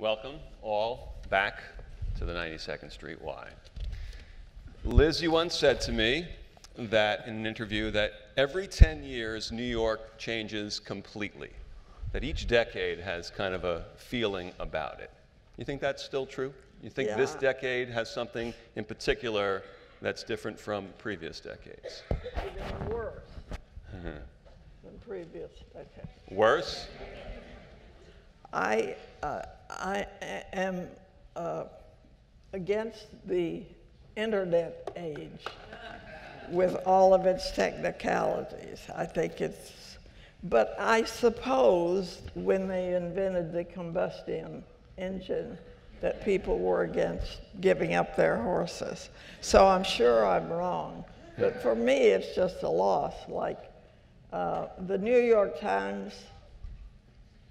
Welcome all back to the 92nd Street Y. Liz, you once said to me that in an interview that every 10 years New York changes completely, that each decade has kind of a feeling about it. You think that's still true? You think this decade has something in particular that's different from previous decades? even worse uh-huh. than previous decades. Worse? I, uh, I am uh, against the internet age with all of its technicalities. I think it's, but I suppose when they invented the combustion engine, that people were against giving up their horses. So I'm sure I'm wrong. But for me, it's just a loss. Like uh, the New York Times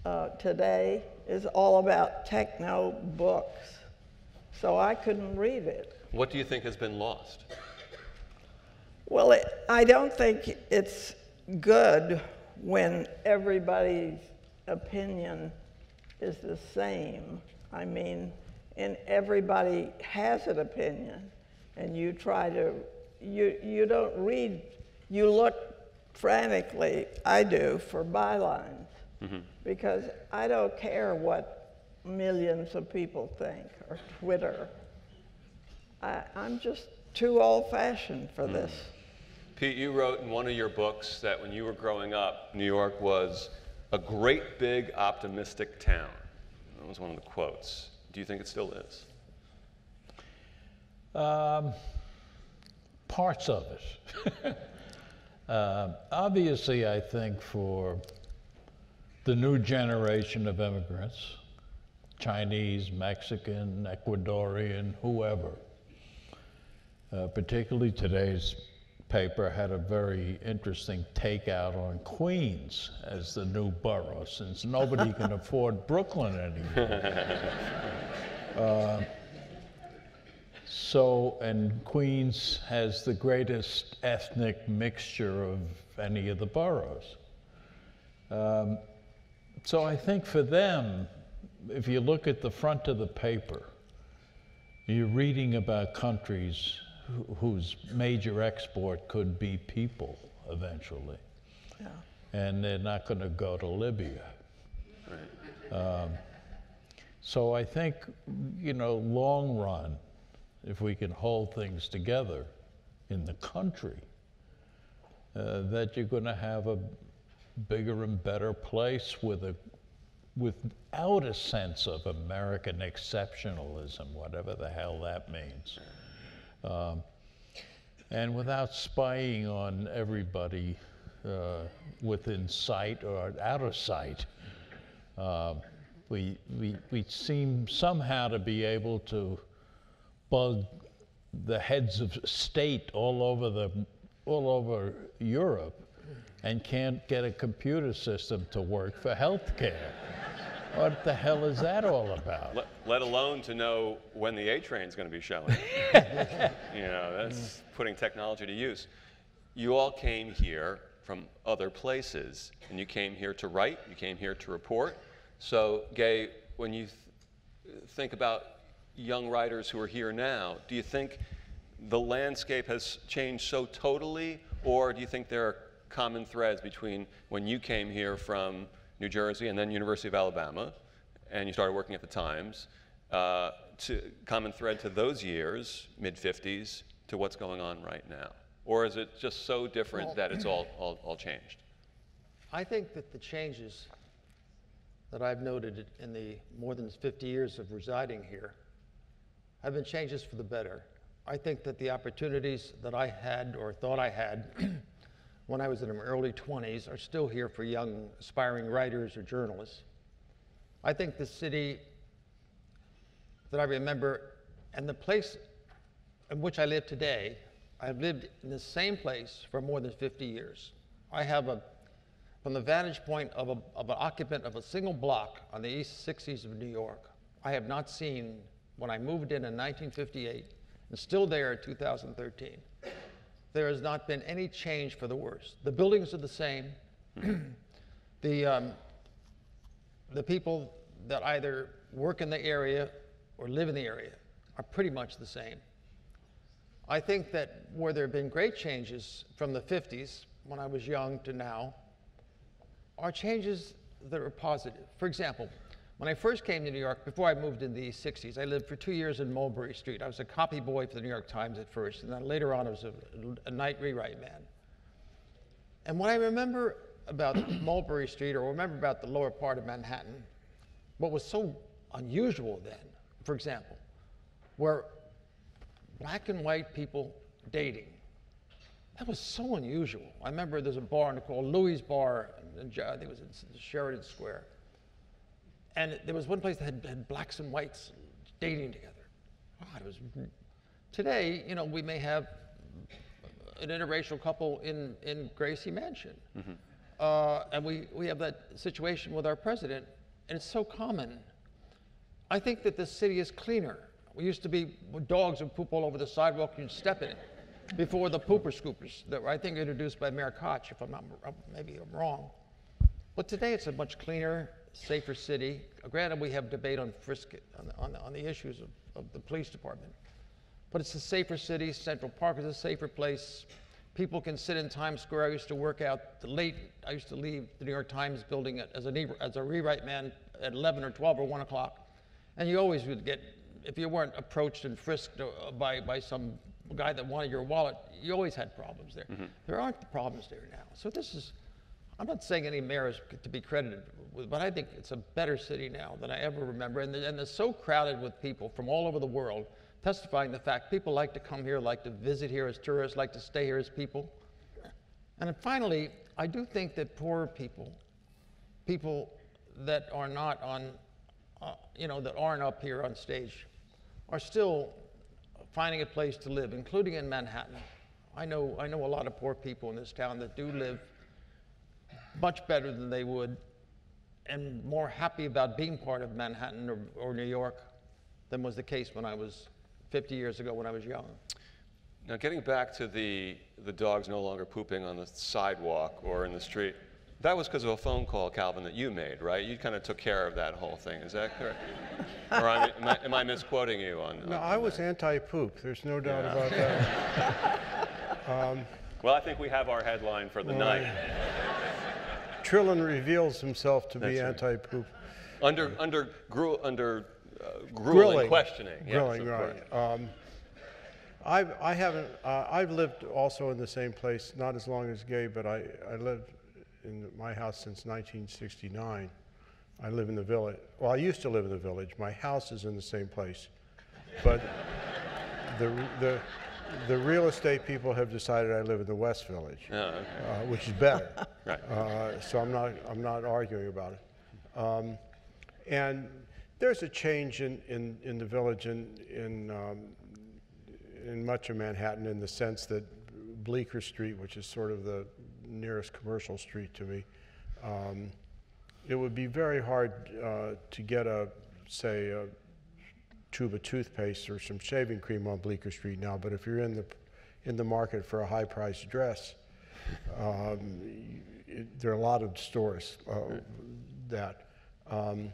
uh, today is all about techno books. So I couldn't read it. What do you think has been lost? Well, it, I don't think it's good when everybody's opinion is the same. I mean, and everybody has an opinion, and you try to, you, you don't read, you look frantically, I do, for bylines, because I don't care what millions of people think, or Twitter. I, I'm just too old fashioned for this. Pete, you wrote in one of your books that when you were growing up, New York was a great big optimistic town. That was one of the quotes. Do you think it still is? Um, parts of it. uh, obviously, I think for the new generation of immigrants, Chinese, Mexican, Ecuadorian, whoever, uh, particularly today's paper had a very interesting takeout on Queens as the new borough, since nobody can afford Brooklyn anymore. So, and Queens has the greatest ethnic mixture of any of the boroughs. Um, so I think for them, if you look at the front of the paper, you're reading about countries wh- whose major export could be people eventually. And they're not going to go to Libya. Um, So I think, you know, long run, if we can hold things together in the country, uh, that you're going to have a bigger and better place with a, without a sense of American exceptionalism, whatever the hell that means, um, and without spying on everybody uh, within sight or out of sight. Um, we, we, we seem somehow to be able to bug the heads of state all over the all over Europe and can't get a computer system to work for healthcare. what the hell is that all about? Let, let alone to know when the A train's going to be showing. you know, that's putting technology to use. You all came here from other places, and you came here to write, you came here to report. So, Gay, when you th- think about young writers who are here now, do you think the landscape has changed so totally, or do you think there are common threads between when you came here from New Jersey and then University of Alabama, and you started working at the Times, uh, to common thread to those years, mid 50s, to what's going on right now? Or is it just so different Well- that it's all, all, all changed? I think that the changes that I've noted in the more than 50 years of residing here have been changes for the better. I think that the opportunities that I had or thought I had when I was in my early 20s are still here for young aspiring writers or journalists. I think the city that I remember and the place in which I live today, I've lived in the same place for more than 50 years. I have a, from the vantage point of, a, of an occupant of a single block on the East 60s of New York, I have not seen, when I moved in in 1958, and still there in 2013, there has not been any change for the worse. The buildings are the same. the, um, the people that either work in the area, or live in the area are pretty much the same. I think that where there have been great changes from the 50s, when I was young, to now, are changes that are positive. For example, when I first came to New York, before I moved in the 60s, I lived for two years in Mulberry Street. I was a copy boy for the New York Times at first, and then later on I was a, a night rewrite man. And what I remember about Mulberry Street, or remember about the lower part of Manhattan, what was so unusual then, for example, were black and white people dating. That was so unusual. I remember there's a bar called Louis Bar, in, I think it was in Sheridan Square. And there was one place that had, had blacks and whites dating together. God, it was. Today, you know, we may have an interracial couple in, in Gracie Mansion. Mm-hmm. Uh, and we, we have that situation with our president, and it's so common. I think that the city is cleaner. We used to be dogs would poop all over the sidewalk, you'd step in it. Before the pooper scoopers that were, I think, introduced by Mayor Koch, if I'm not, maybe I'm wrong. But today it's a much cleaner, safer city. Granted, we have debate on Frisk, on the, on the, on the issues of, of the police department. But it's a safer city. Central Park is a safer place. People can sit in Times Square. I used to work out late. I used to leave the New York Times building as a, as a rewrite man at 11 or 12 or 1 o'clock. And you always would get, if you weren't approached and frisked uh, by, by some guy that wanted your wallet, you always had problems there. Mm-hmm. There aren't the problems there now. So this is, I'm not saying any mayor is to be credited with, but I think it's a better city now than I ever remember. And, and it's so crowded with people from all over the world testifying the fact people like to come here, like to visit here as tourists, like to stay here as people. And finally, I do think that poor people, people that are not on, uh, you know, that aren't up here on stage, are still finding a place to live, including in Manhattan. I know, I know a lot of poor people in this town that do live much better than they would and more happy about being part of Manhattan or, or New York than was the case when I was 50 years ago when I was young. Now, getting back to the, the dogs no longer pooping on the sidewalk or in the street, that was because of a phone call, Calvin, that you made, right? You kind of took care of that whole thing. Is that correct? or am I, am I, misquoting you on? No, on I was anti-poop. There's no doubt yeah. about that. um, well, I think we have our headline for the well, night. Trillin reveals himself to That's be right. anti-poop. Under under under uh, grueling grilling, questioning. Grilling, yes, right. Um, I've, I haven't, uh, I've lived also in the same place, not as long as Gay, but I, I lived in my house since 1969. I live in the village. Well, I used to live in the village. My house is in the same place. But the, the, the real estate people have decided I live in the West Village, oh, okay. uh, which is better. right. Uh, so I'm not, I'm not arguing about it. Um, and there's a change in, in, in the village in, in, um, in much of Manhattan in the sense that Bleecker Street, which is sort of the nearest commercial street to me, um, it would be very hard uh, to get a, say, a tube of toothpaste or some shaving cream on Bleecker Street now, but if you're in the, in the market for a high-priced dress, um, it, there are a lot of stores uh, that. Um,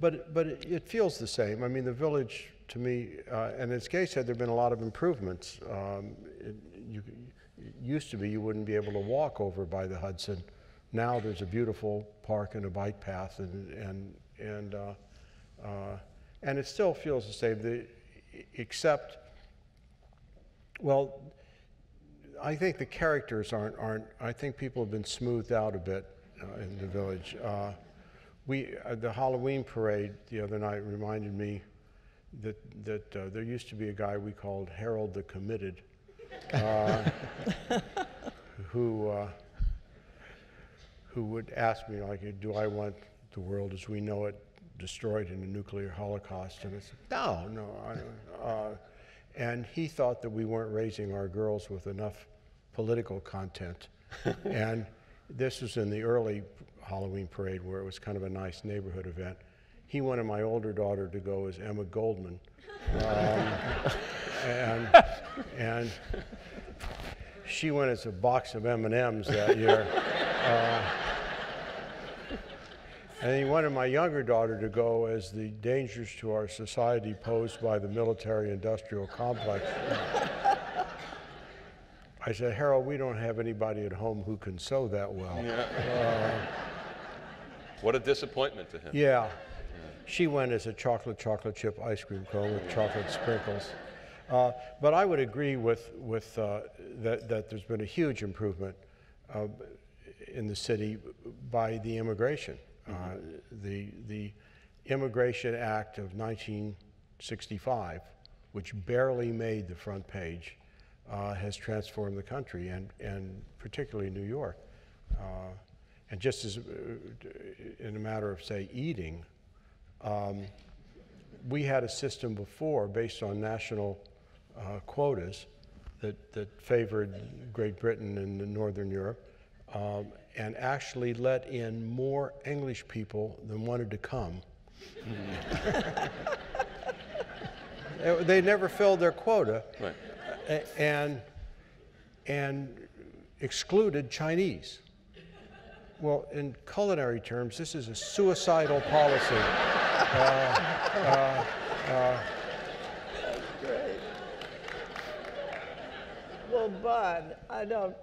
but, but it feels the same. I mean, the village, to me, uh, and as Gay said, there have been a lot of improvements. Um, it, you, it used to be you wouldn't be able to walk over by the Hudson. Now there's a beautiful park and a bike path, and, and, and, uh, uh, and it still feels the same, the, except, well, I think the characters aren't, aren't, I think people have been smoothed out a bit uh, in the village. Uh, we, uh, the Halloween parade the other night reminded me that, that uh, there used to be a guy we called Harold the Committed, uh, who, uh, who would ask me, like, do I want the world as we know it destroyed in a nuclear holocaust? And I said, no, no. I. Uh, and he thought that we weren't raising our girls with enough political content. and this was in the early Halloween parade where it was kind of a nice neighborhood event. He wanted my older daughter to go as Emma Goldman. Um, and, and she went as a box of M&Ms that year. Uh, And he wanted my younger daughter to go as the dangers to our society posed by the military industrial complex. I said, Harold, we don't have anybody at home who can sew that well. What a disappointment to him. Yeah. She went as a chocolate chocolate chip ice cream cone with chocolate sprinkles. Uh, but I would agree with, with uh, that, that there's been a huge improvement uh, in the city by the immigration. Uh, the, the Immigration Act of 1965, which barely made the front page, uh, has transformed the country and, and particularly New York. Uh, and just as uh, in a matter of, say, eating, um, we had a system before based on national uh, quotas that, that favored Great Britain and Northern Europe um, and actually let in more English people than wanted to come. They- they never filled their quota Right. and, and excluded Chinese. Well, in culinary terms, this is a suicidal policy. Uh, uh, uh. Great. Well, Bud, I don't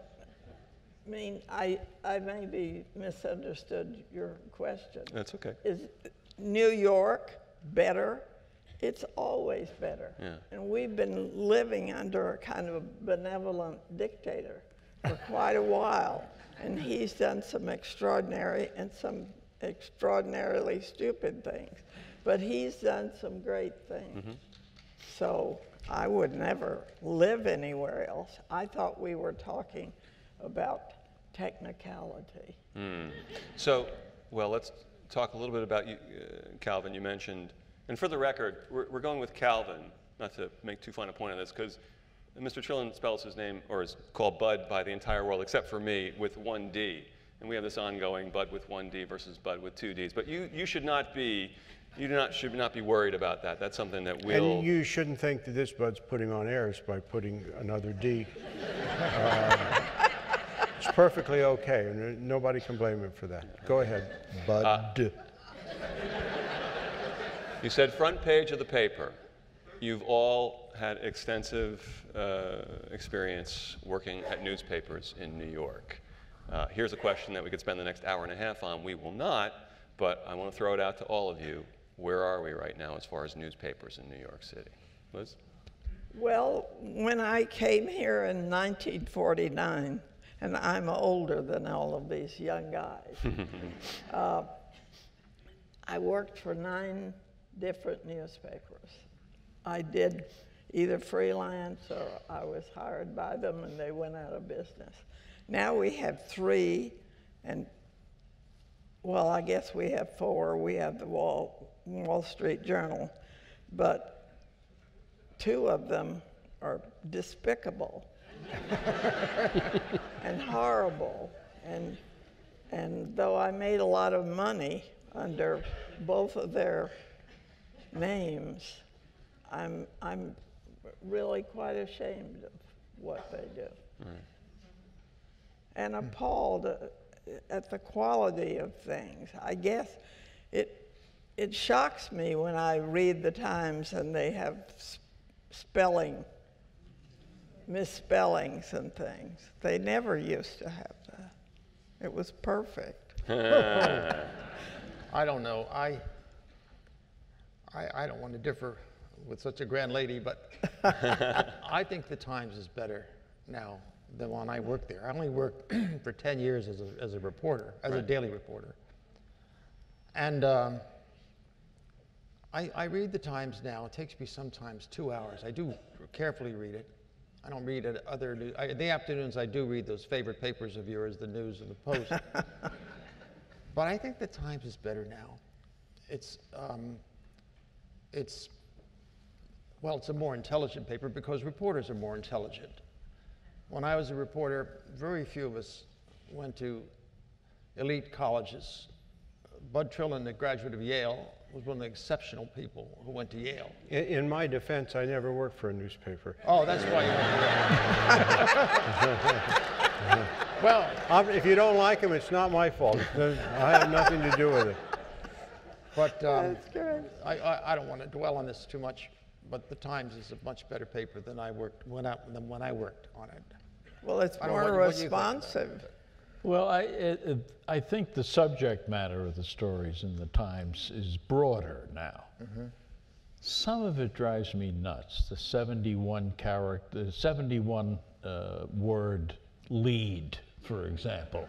mean, I, I maybe misunderstood your question. That's okay. Is New York better? It's always better. Yeah. And we've been living under a kind of a benevolent dictator for quite a while. And he's done some extraordinary and some extraordinarily stupid things. But he's done some great things. Mm-hmm. So I would never live anywhere else. I thought we were talking about technicality. So, well, let's talk a little bit about you, uh, Calvin. You mentioned, and for the record, we're, we're going with Calvin, not to make too fine a point on this, because Mr. Trillin spells his name, or is called Bud by the entire world, except for me, with one D. And we have this ongoing Bud with one D versus Bud with two Ds. But you, you should not be, you do not, should not be worried about that. That's something that we'll. And you shouldn't think that this bud's putting on airs by putting another D. Uh, It's perfectly okay, and nobody can blame him for that. Go ahead, Bud. You said front page of the paper. You've all had extensive uh, experience working at newspapers in New York. Uh, here's a question that we could spend the next hour and a half on. We will not, but I want to throw it out to all of you. Where are we right now as far as newspapers in New York City? Liz? Well, when I came here in 1949, and I'm older than all of these young guys, uh, I worked for nine different newspapers. I did either freelance or I was hired by them and they went out of business. Now we have three, and well, I guess we have four. We have the Wall, Wall Street Journal, but two of them are despicable and horrible. And, and though I made a lot of money under both of their names, I'm, I'm really quite ashamed of what they do. And appalled uh, at the quality of things. I guess it, it shocks me when I read the Times and they have spelling, misspellings and things. They never used to have that. It was perfect. I don't know. I, I, I don't want to differ with such a grand lady, but I think the Times is better now than when I worked there. I only worked for 10 years as a, as a reporter, as a daily reporter. And um, I, I read the Times now. It takes me sometimes two hours. I do carefully read it. I don't read other news. I, in the afternoons, I do read those favorite papers of yours, the News and the Post. But I think the Times is better now. It's, um, it's, well, it's a more intelligent paper because reporters are more intelligent. When I was a reporter, very few of us went to elite colleges. Bud Trillin, the graduate of Yale, was one of the exceptional people who went to Yale. In, in my defense, I never worked for a newspaper. Oh, that's why you went to Yale. well, Um, if you don't like him, it's not my fault. I have nothing to do with it. But um, That's great. I, I, I don't want to dwell on this too much, but the Times is a much better paper than I worked when I, than when I worked on it. Well, it's I know more what- what do you think about it? responsive. Well, I, it, it, I think the subject matter of the stories in the Times is broader now. Some of it drives me nuts. The 71 character, 71 uh, word lead, for example,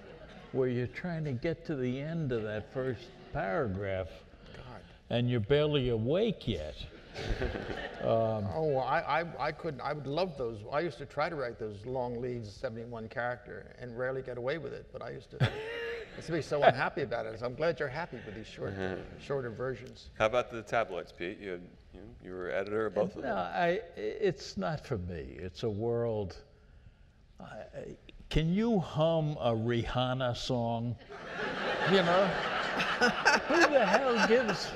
where you're trying to get to the end of that first paragraph, God. and you're barely awake yet. Um, oh, I, I, I couldn't, I would love those. I used to try to write those long leads, 71 character, and rarely get away with it, but I used to, I used to be so unhappy about it. So I'm glad you're happy with these short, shorter versions. How about the tabloids, Pete? You, had, you, you were editor of both of No, them. I, it's not for me. It's a world. I, I- can you hum a Rihanna song? You know? Who the hell gives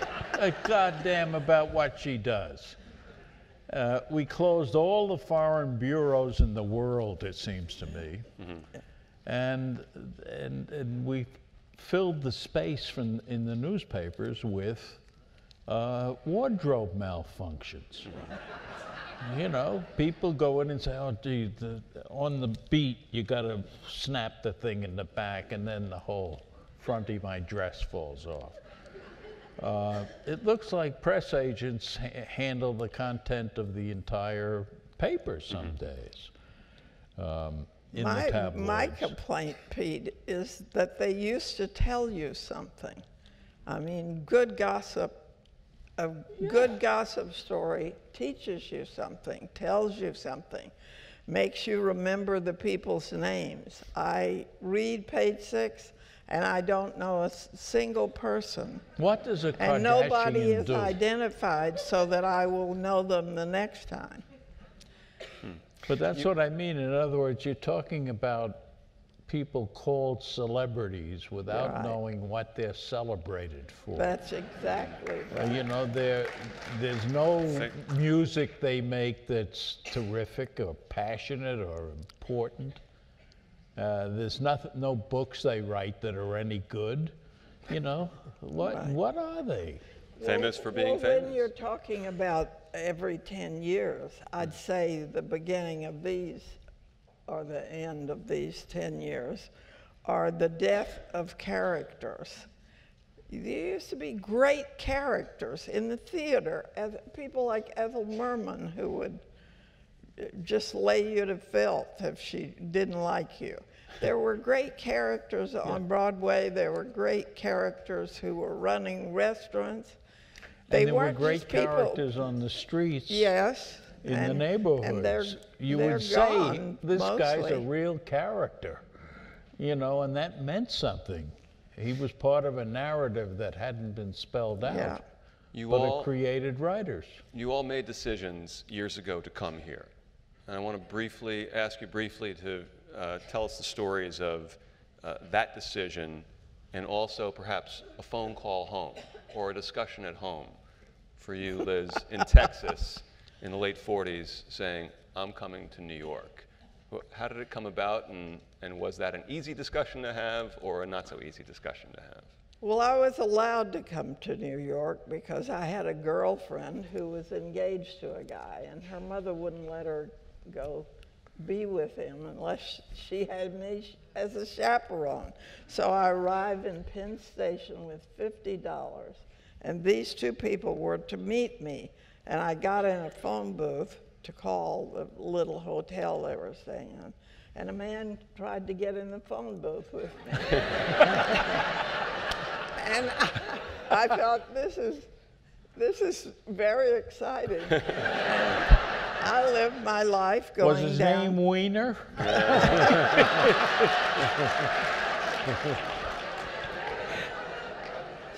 a goddamn about what she does? Uh, we closed all the foreign bureaus in the world, it seems to me. And, and, and we filled the space from, in the newspapers with uh, wardrobe malfunctions. You know, people go in and say, "Oh, gee, the, on the beat, you got to snap the thing in the back, and then the whole front of my dress falls off." Uh, it looks like press agents ha- handle the content of the entire paper some days. Um, in my, the tabloids. my complaint, Pete, is that they used to tell you something. I mean, good gossip, a good gossip story teaches you something, tells you something, makes you remember the people's names. I read page six, and I don't know a single person. what does a Kardashian And nobody is do? identified so that I will know them the next time. But that's what I mean. In other words, you're talking about people called celebrities without Right. knowing what they're celebrated for. That's exactly Uh, you know, there, there's no Say- music they make that's terrific or passionate or important. Uh, there's nothing, no books they write that are any good. You know, what, what are they? Famous for being well, famous. When you're talking about every 10 years, I'd say the beginning of these or the end of these 10 years are the death of characters. There used to be great characters in the theater, people like Ethel Merman, who would just lay you to filth if she didn't like you. There were great characters on Broadway. There were great characters who were running restaurants. They and there were weren't great just people. characters on the streets. Yes. in the neighborhoods. And they're, you they're would say gone, this guy's a real character, you know, and that meant something. He was part of a narrative that hadn't been spelled out, Yeah. You but all, it created writers. you all made decisions years ago to come here. And I want to briefly ask you briefly to uh, tell us the stories of uh, that decision and also perhaps a phone call home or a discussion at home for you, Liz, in Texas in the late 40s saying, I'm coming to New York. How did it come about and, and was that an easy discussion to have or a not so easy discussion to have? Well, I was allowed to come to New York because I had a girlfriend who was engaged to a guy, and her mother wouldn't let her go be with him unless she had me as a chaperone. So I arrived in Penn Station with $50, and these two people were to meet me. And I got in a phone booth to call the little hotel they were staying in, and a man tried to get in the phone booth with me. and I, I thought this is this is very exciting. And I lived my life going Was his down. name Wiener?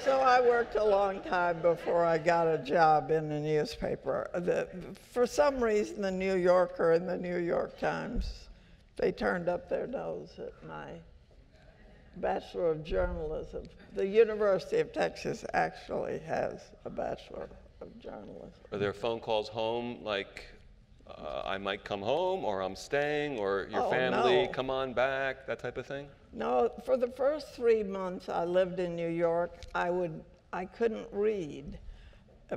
So I worked a long time before I got a job in the newspaper. The, for some reason, the New Yorker and the New York Times, they turned up their nose at my Bachelor of Journalism. The University of Texas actually has a Bachelor of Journalism. Are there phone calls home like, uh, I might come home, or I'm staying, or your Oh, family, no. come on back, that type of thing? No, for the first three months I lived in New York, I would I couldn't read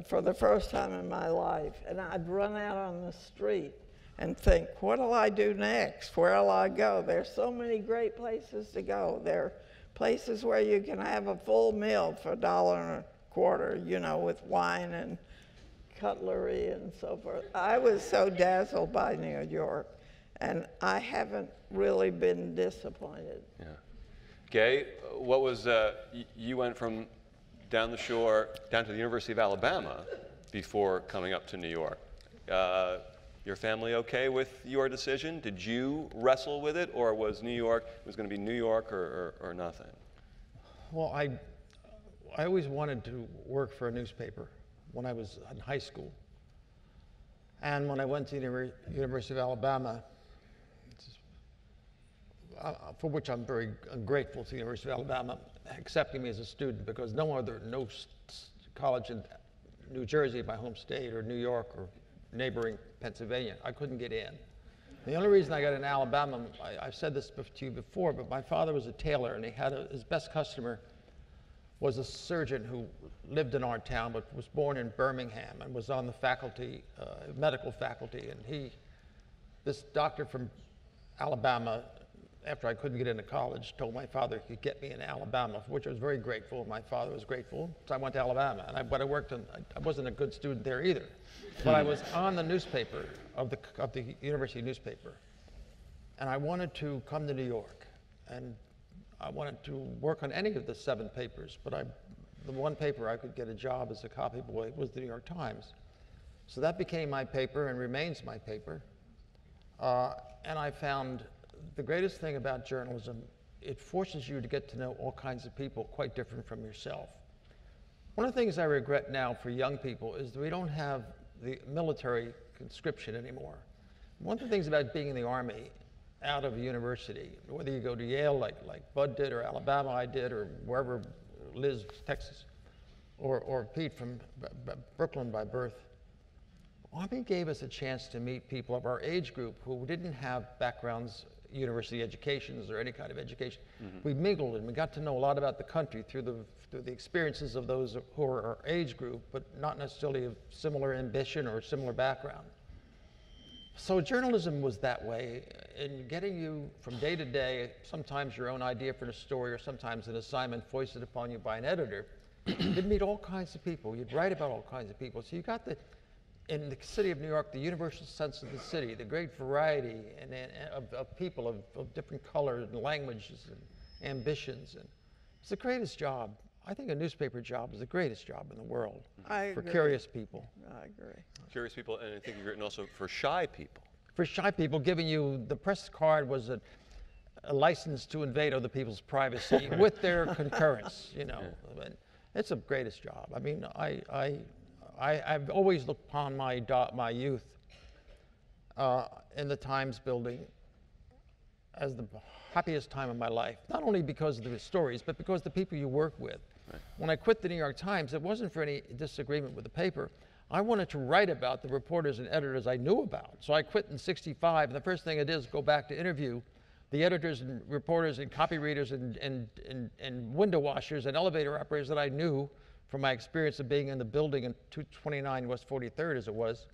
for the first time in my life, and I'd run out on the street and think, what'll I do next? Where'll I go? There's so many great places to go. There are places where you can have a full meal for a dollar and a quarter, you know, with wine and cutlery and so forth. I was so dazzled by New York, and I haven't really been disappointed. Yeah. Gay, what was, uh, y- you went from down the shore down to the University of Alabama before coming up to New York. Uh, your family okay with your decision? Did you wrestle with it, or was New York, it was going to be New York or, or, or nothing? Well, I, I always wanted to work for a newspaper when I was in high school. And when I went to the University of Alabama, for which I'm very grateful to the University of Alabama accepting me as a student because no other, no college in New Jersey, my home state, or New York, or neighboring Pennsylvania, I couldn't get in. The only reason I got in Alabama, I, I've said this to you before, but my father was a tailor and he had a, his best customer was a surgeon who lived in our town but was born in Birmingham and was on the faculty, uh, medical faculty. And he, this doctor from Alabama, after I couldn't get into college, told my father he could get me in Alabama, for which I was very grateful. My father was grateful, so I went to Alabama. And I, but I worked in, I, wasn't a good student there either. But I was on the newspaper, of the, of the university newspaper. And I wanted to come to New York. And I wanted to work on any of the seven papers, but I, the one paper I could get a job as a copy boy was the New York Times. So that became my paper and remains my paper. Uh, and I found the greatest thing about journalism, it forces you to get to know all kinds of people quite different from yourself. One of the things I regret now for young people is that we don't have the military conscription anymore. One of the things about being in the Army out of university, whether you go to Yale like, like Bud did, or Alabama I did, or wherever, Liz, Texas, or, or Pete from B- B- Brooklyn by birth, Army gave us a chance to meet people of our age group who didn't have backgrounds, university educations, or any kind of education. Mm-hmm. We mingled and we got to know a lot about the country through the, through the experiences of those who are our age group, but not necessarily of similar ambition or similar background. So journalism was that way, in getting you from day to day, sometimes your own idea for a story, or sometimes an assignment foisted upon you by an editor. You'd meet all kinds of people. You'd write about all kinds of people. So you got the, in the city of New York, the universal sense of the city, the great variety and, and, of, of people of, of different colors and languages and ambitions. And it's the greatest job. I think a newspaper job is the greatest job in the world I for agree. curious people. I agree. Curious people, and I think you've written also for shy people. for shy people, giving you the press card was a, a license to invade other people's privacy with their concurrence. You know, And it's the greatest job. I mean, I, I, I, I've always looked upon my do- my youth uh, in the Times building as the happiest time of my life. Not only because of the stories, but because the people you work with. When I quit the New York Times, it wasn't for any disagreement with the paper. I wanted to write about the reporters and editors I knew about. So I quit in 65, and the first thing I did is go back to interview the editors and reporters and copy readers and, and, and, and window washers and elevator operators that I knew from my experience of being in the building in 229 West 43rd as it was,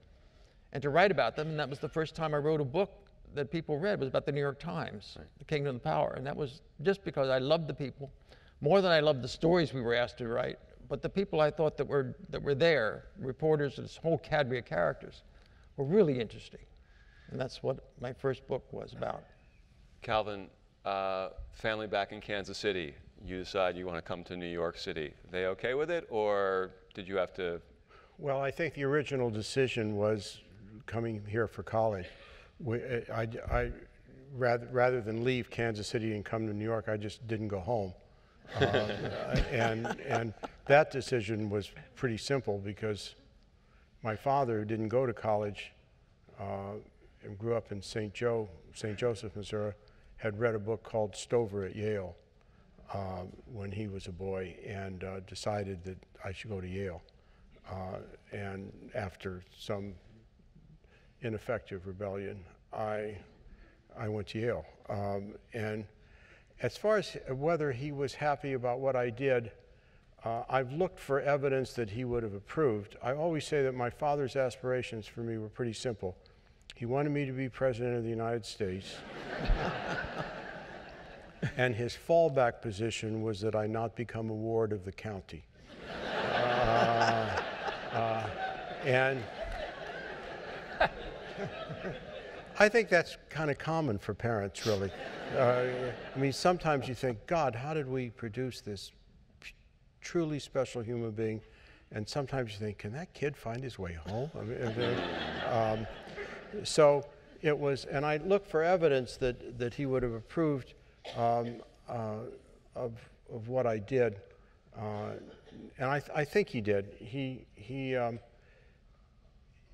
and to write about them. And that was the first time I wrote a book that people read was about the New York Times, The Kingdom and the Power. And that was just because I loved the people more than I loved the stories we were asked to write. But the people I thought that were, that were there, reporters, this whole cadre of characters, were really interesting. And that's what my first book was about. Calvin, uh, family back in Kansas City, you decide you want to come to New York City. They okay with it, or did you have to? Well, I think the original decision was coming here for college. We, I, I, rather, rather than leave Kansas City and come to New York, I just didn't go home. Uh, and, and that decision was pretty simple because my father, who didn't go to college uh, and grew up in St. Joe, St. Joseph, Missouri, had read a book called Stover at Yale uh, when he was a boy and uh, decided that I should go to Yale. Uh, and after some ineffective rebellion, I, I went to Yale. Um, and as far as whether he was happy about what I did, uh, I've looked for evidence that he would have approved. I always say that my father's aspirations for me were pretty simple. He wanted me to be president of the United States. and his fallback position was that I not become a ward of the county. Uh, uh, and I think that's kind of common for parents, really. Uh, I mean, sometimes you think, God, how did we produce this truly special human being? And sometimes you think, can that kid find his way home? I mean, then, um, so it was, and I looked for evidence that, that he would have approved um, uh, of, of what I did. Uh, and I, th- I think he did. He, he, um,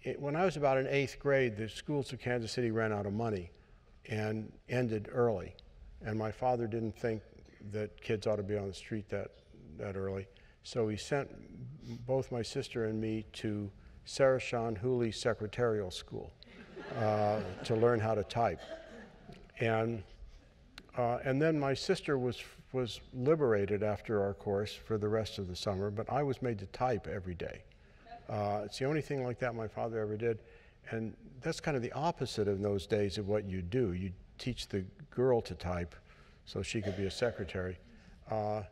it, when I was about in eighth grade, the schools of Kansas City ran out of money and ended early. And my father didn't think that kids ought to be on the street that, that early. So he sent both my sister and me to Sarah Sean Hooley Secretarial School uh, to learn how to type. And, uh, and then my sister was, was liberated after our course for the rest of the summer, but I was made to type every day. Uh, it's the only thing like that my father ever did. And that's kind of the opposite in those days of what you do. You teach the girl to type so she could be a secretary. Uh,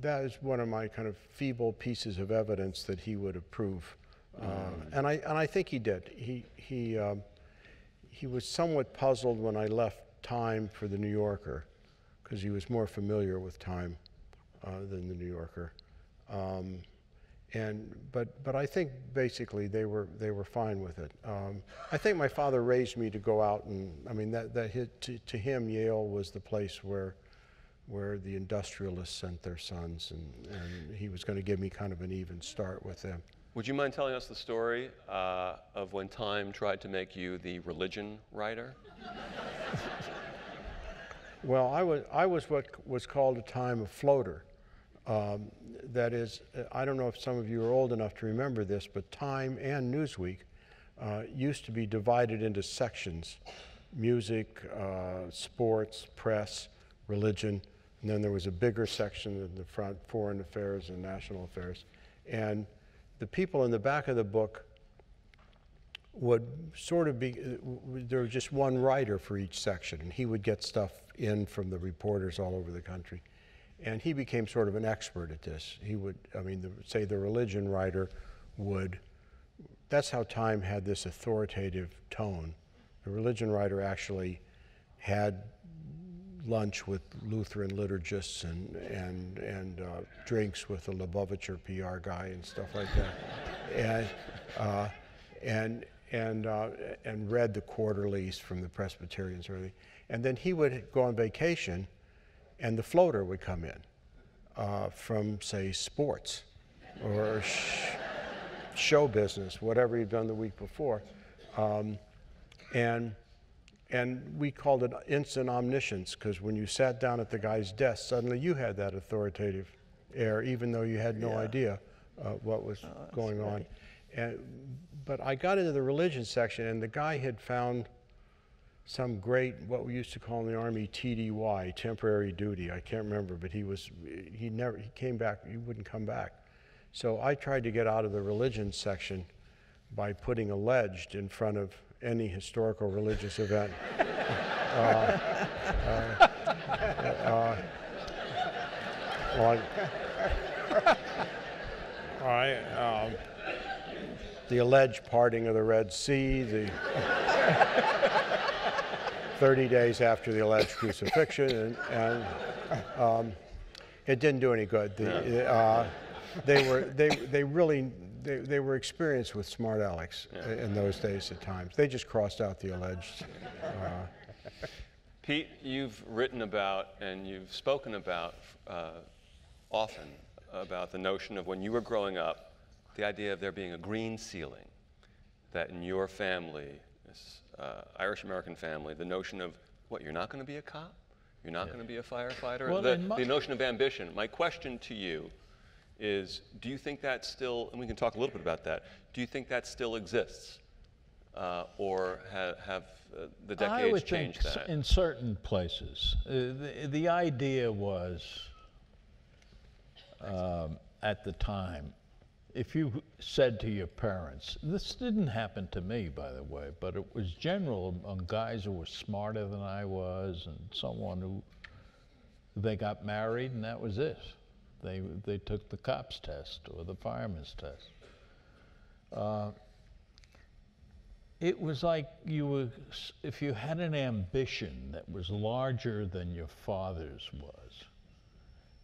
that is one of my kind of feeble pieces of evidence that he would approve. Uh, and, I, and I think he did. He, he, um, he was somewhat puzzled when I left Time for the New Yorker because he was more familiar with Time uh, than the New Yorker. Um, and but but I think basically they were they were fine with it. Um, I think my father raised me to go out and I mean that that hit, to, to him Yale was the place where where the industrialists sent their sons and, and he was going to give me kind of an even start with them. Would you mind telling us the story uh, of when Time tried to make you the religion writer? Well, I was I was what was called a time a floater. Um, that is, uh, I don't know if some of you are old enough to remember this, but Time and Newsweek uh, used to be divided into sections music, uh, sports, press, religion, and then there was a bigger section in the front, foreign affairs and national affairs. And the people in the back of the book would sort of be, uh, there was just one writer for each section, and he would get stuff in from the reporters all over the country. And he became sort of an expert at this. He would, I mean, the, say the religion writer would, that's how Time had this authoritative tone. The religion writer actually had lunch with Lutheran liturgists and, and, and uh, drinks with the Lubavitcher PR guy and stuff like that. and, uh, and, and, uh, and read the quarterlies from the Presbyterians anything. And then he would go on vacation and the floater would come in uh, from, say, sports or sh- show business, whatever he'd done the week before. Um, and, and we called it instant omniscience because when you sat down at the guy's desk, suddenly you had that authoritative air, even though you had no Yeah. idea uh, what was going on. And, but I got into the religion section, and the guy had found some great, what we used to call in the Army TDY, temporary duty. I can't remember, but he was, he never, he came back, he wouldn't come back. So I tried to get out of the religion section by putting alleged in front of any historical religious event. Uh, uh, uh, on, all right, um, the alleged parting of the Red Sea, the 30 days after the alleged crucifixion, and, and um, it didn't do any good. The, uh, they were they they really they, they were experienced with smart Alex in those days at times. They just crossed out the alleged. Uh, Pete, you've written about and you've spoken about uh, often about the notion of when you were growing up, the idea of there being a green ceiling, that in your family, uh, Irish American family, the notion of what, you're not going to be a cop? You're not going to be a firefighter? Well, the, the notion of ambition. My question to you is do you think that still, and we can talk a little bit about that, do you think that still exists? Uh, or ha- have uh, the I decades would changed think that? in certain places. Uh, the, the idea was um, at the time, if you said to your parents, this didn't happen to me, by the way, but it was general among guys who were smarter than I was and someone who they got married and that was it. They, they took the cop's test or the fireman's test. Uh, it was like you were, if you had an ambition that was larger than your father's was,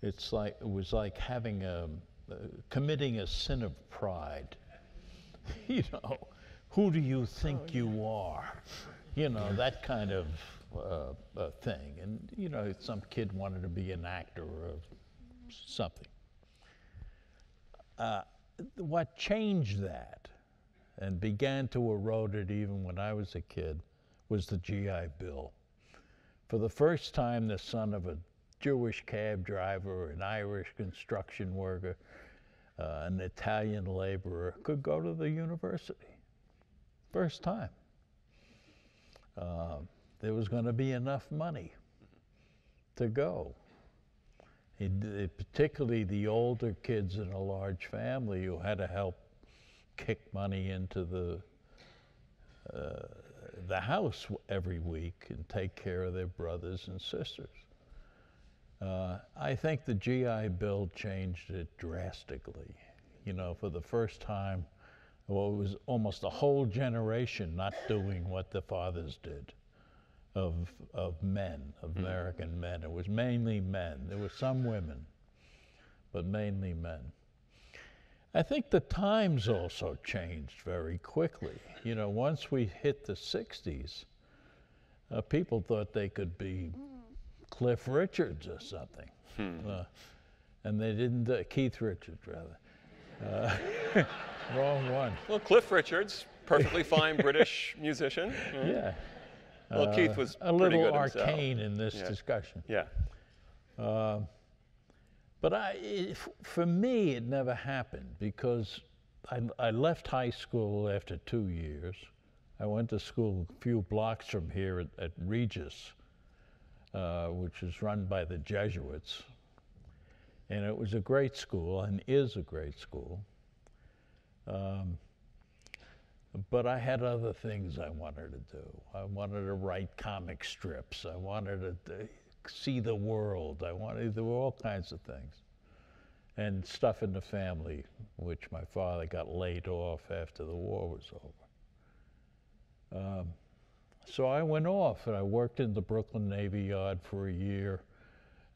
it's like, it was like having a, committing a sin of pride. you know, who do you think you are? You know, that kind of uh, uh, thing. And, you know, some kid wanted to be an actor or something. Uh, what changed that and began to erode it even when I was a kid was the GI Bill. For the first time, the son of a Jewish cab driver, an Irish construction worker, uh, an Italian laborer could go to the university. First time. Uh, there was going to be enough money to go. It, particularly the older kids in a large family who had to help kick money into the uh, the house every week and take care of their brothers and sisters. Uh, I think the GI Bill changed it drastically. You know, for the first time, well, it was almost a whole generation not doing what the fathers did of, of men, of American men. It was mainly men. There were some women, but mainly men. I think the times also changed very quickly. You know, once we hit the 60s, uh, people thought they could be Cliff Richards or something. Uh, and they didn't, uh, Keith Richards, rather. Uh, wrong one. Well, Cliff Richards, perfectly fine British musician. Yeah. Yeah. Well, Keith Uh, was a little good himself. arcane in this Yeah. discussion. Yeah. But I, for me, it never happened because I, I left high school after two years. I went to school a few blocks from here at, at Regis, uh, which is run by the Jesuits. And it was a great school and is a great school. Um, but I had other things I wanted to do. I wanted to write comic strips. I wanted to see the world. I wanted, there were all kinds of things. And stuff in the family, which my father got laid off after the war was over. Um, so I went off and I worked in the Brooklyn Navy Yard for a year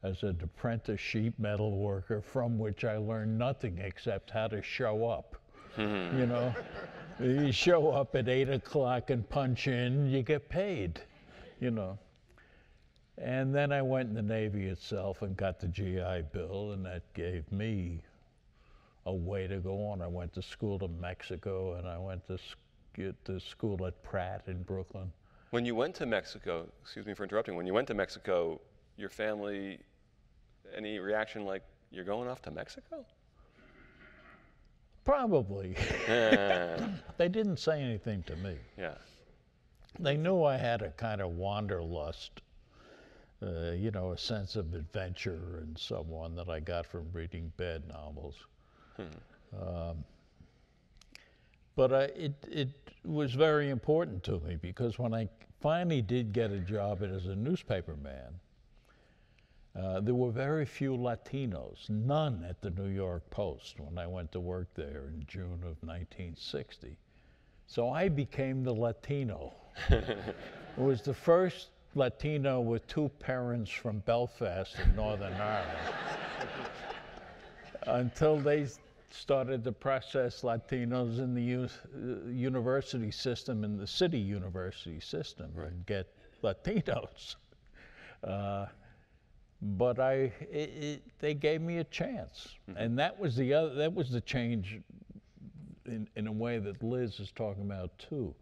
as an apprentice sheet metal worker, from which I learned nothing except how to show up. Hmm. you know, you show up at eight o'clock and punch in, you get paid, you know. And then I went in the Navy itself and got the GI Bill, and that gave me a way to go on. I went to school to Mexico, and I went to, s- get to school at Pratt in Brooklyn. When you went to Mexico, excuse me for interrupting, when you went to Mexico, your family, any reaction like, you're going off to Mexico? Probably. Yeah. they didn't say anything to me. yeah. They knew I had a kind of wanderlust, uh, you know, a sense of adventure and so on that I got from reading bad novels. Um, but I, it, it was very important to me because when I finally did get a job as a newspaper man, uh, there were very few Latinos, none at the New York Post when I went to work there in June of 1960. So I became the Latino. it was the first Latino with two parents from Belfast in Northern Ireland. Until they started to process Latinos in the u- uh, university system, in the city university system, and get Latinos. Uh, but I, it, it, they gave me a chance, and that was the other. That was the change, in, in a way that Liz is talking about too.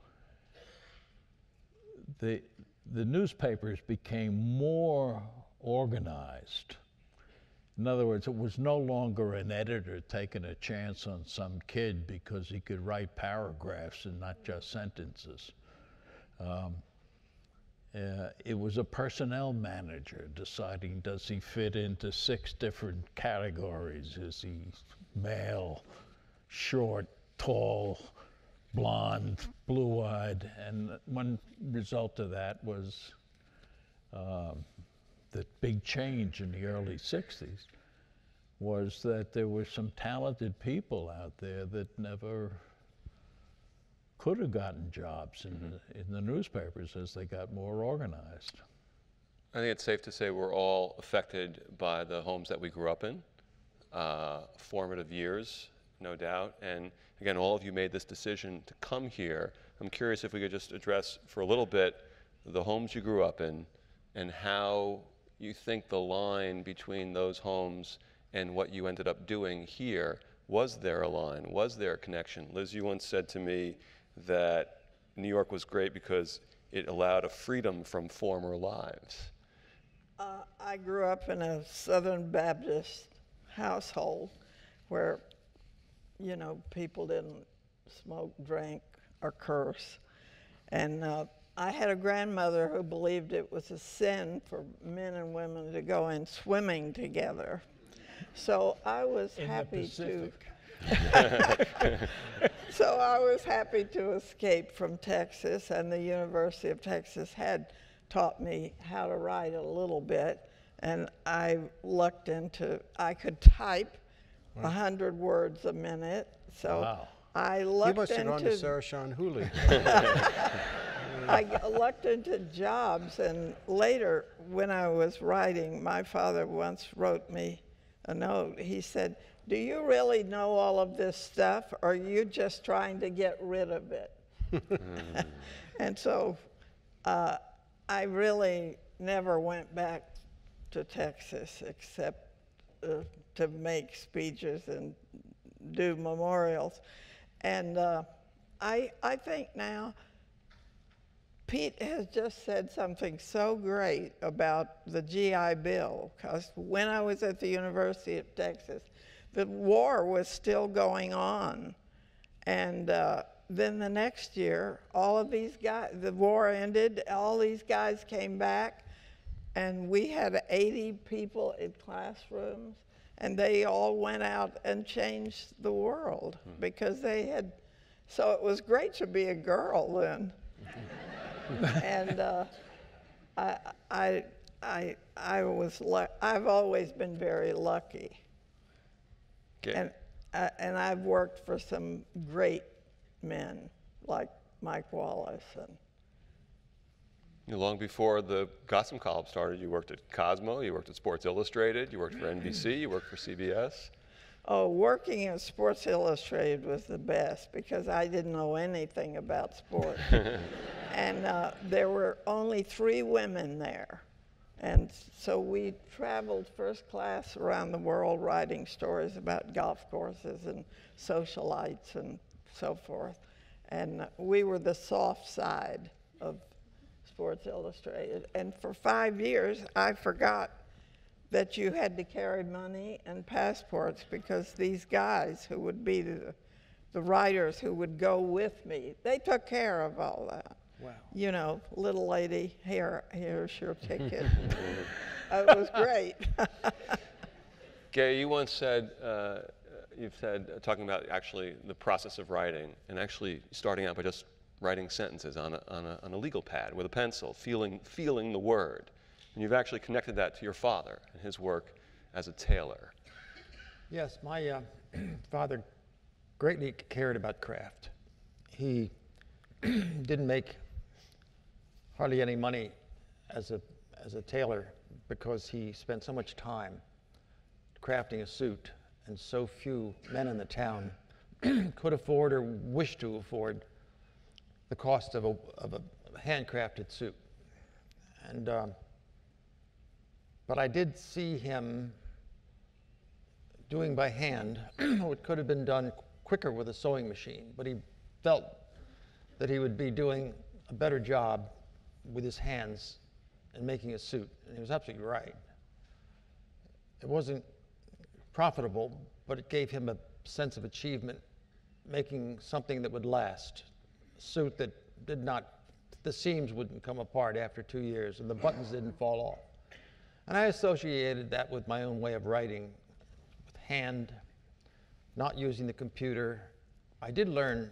The the newspapers became more organized. In other words, it was no longer an editor taking a chance on some kid because he could write paragraphs and not just sentences. Um, Uh, it was a personnel manager deciding does he fit into six different categories? Is he male, short, tall, blonde, blue eyed? And one result of that was um, the big change in the early 60s was that there were some talented people out there that never could have gotten jobs in, the, in the newspapers as they got more organized. I think it's safe to say we're all affected by the homes that we grew up in, uh, formative years, no doubt. And again, all of you made this decision to come here. I'm curious if we could just address for a little bit the homes you grew up in and how you think the line between those homes and what you ended up doing here was there a line? Was there a connection? Liz, you once said to me that New York was great because it allowed a freedom from former lives. Uh, I grew up in a Southern Baptist household where, you know, people didn't smoke, drink, or curse. And uh, I had a grandmother who believed it was a sin for men and women to go in swimming together. So I was In happy to. So I was happy to escape from Texas, and the University of Texas had taught me how to write a little bit. And I lucked into, I could type a 100 words a minute. So Wow. I He lucked must have gone to Sarah Sean Hooley. I lucked into jobs, and later, when I was writing, my father once wrote me a note. He said, Do you really know all of this stuff, or are you just trying to get rid of it? and so uh, I really never went back to Texas except uh, to make speeches and do memorials. And uh, I, I think now, Pete has just said something so great about the GI Bill, because when I was at the University of Texas, the war was still going on. And uh, then the next year, all of these guys, the war ended, all these guys came back, and we had 80 people in classrooms, and they all went out and changed the world because they had. So it was great to be a girl then and uh, I, I, I, I was I've always been very lucky, Okay. and uh, and I've worked for some great men like Mike Wallace and You know, long before the Gotham column started, you worked at Cosmo, you worked at Sports Illustrated, you worked for NBC, you worked for CBS. Oh, working at Sports Illustrated was the best because I didn't know anything about sports. and uh, there were only three women there. And so we traveled first class around the world writing stories about golf courses and socialites and so forth. And we were the soft side of Sports Illustrated. And for five years, I forgot that you had to carry money and passports because these guys who would be the, the writers who would go with me, they took care of all that. Wow. You know, little lady, here, here's your ticket. it was great. Gay, you once said, uh, you've said, uh, talking about actually the process of writing and actually starting out by just writing sentences on a, on a, on a legal pad with a pencil, feeling, feeling the word. And you've actually connected that to your father and his work as a tailor. Yes, my uh, father greatly cared about craft. He didn't make hardly any money as a, as a tailor because he spent so much time crafting a suit, and so few men in the town could afford or wished to afford the cost of a, of a handcrafted suit. And, um, but I did see him doing by hand what could have been done quicker with a sewing machine, but he felt that he would be doing a better job with his hands in making a suit, and he was absolutely right. It wasn't profitable, but it gave him a sense of achievement, making something that would last, a suit that did not the seams wouldn't come apart after two years and the buttons didn't fall off. And I associated that with my own way of writing, with hand, not using the computer. I did learn,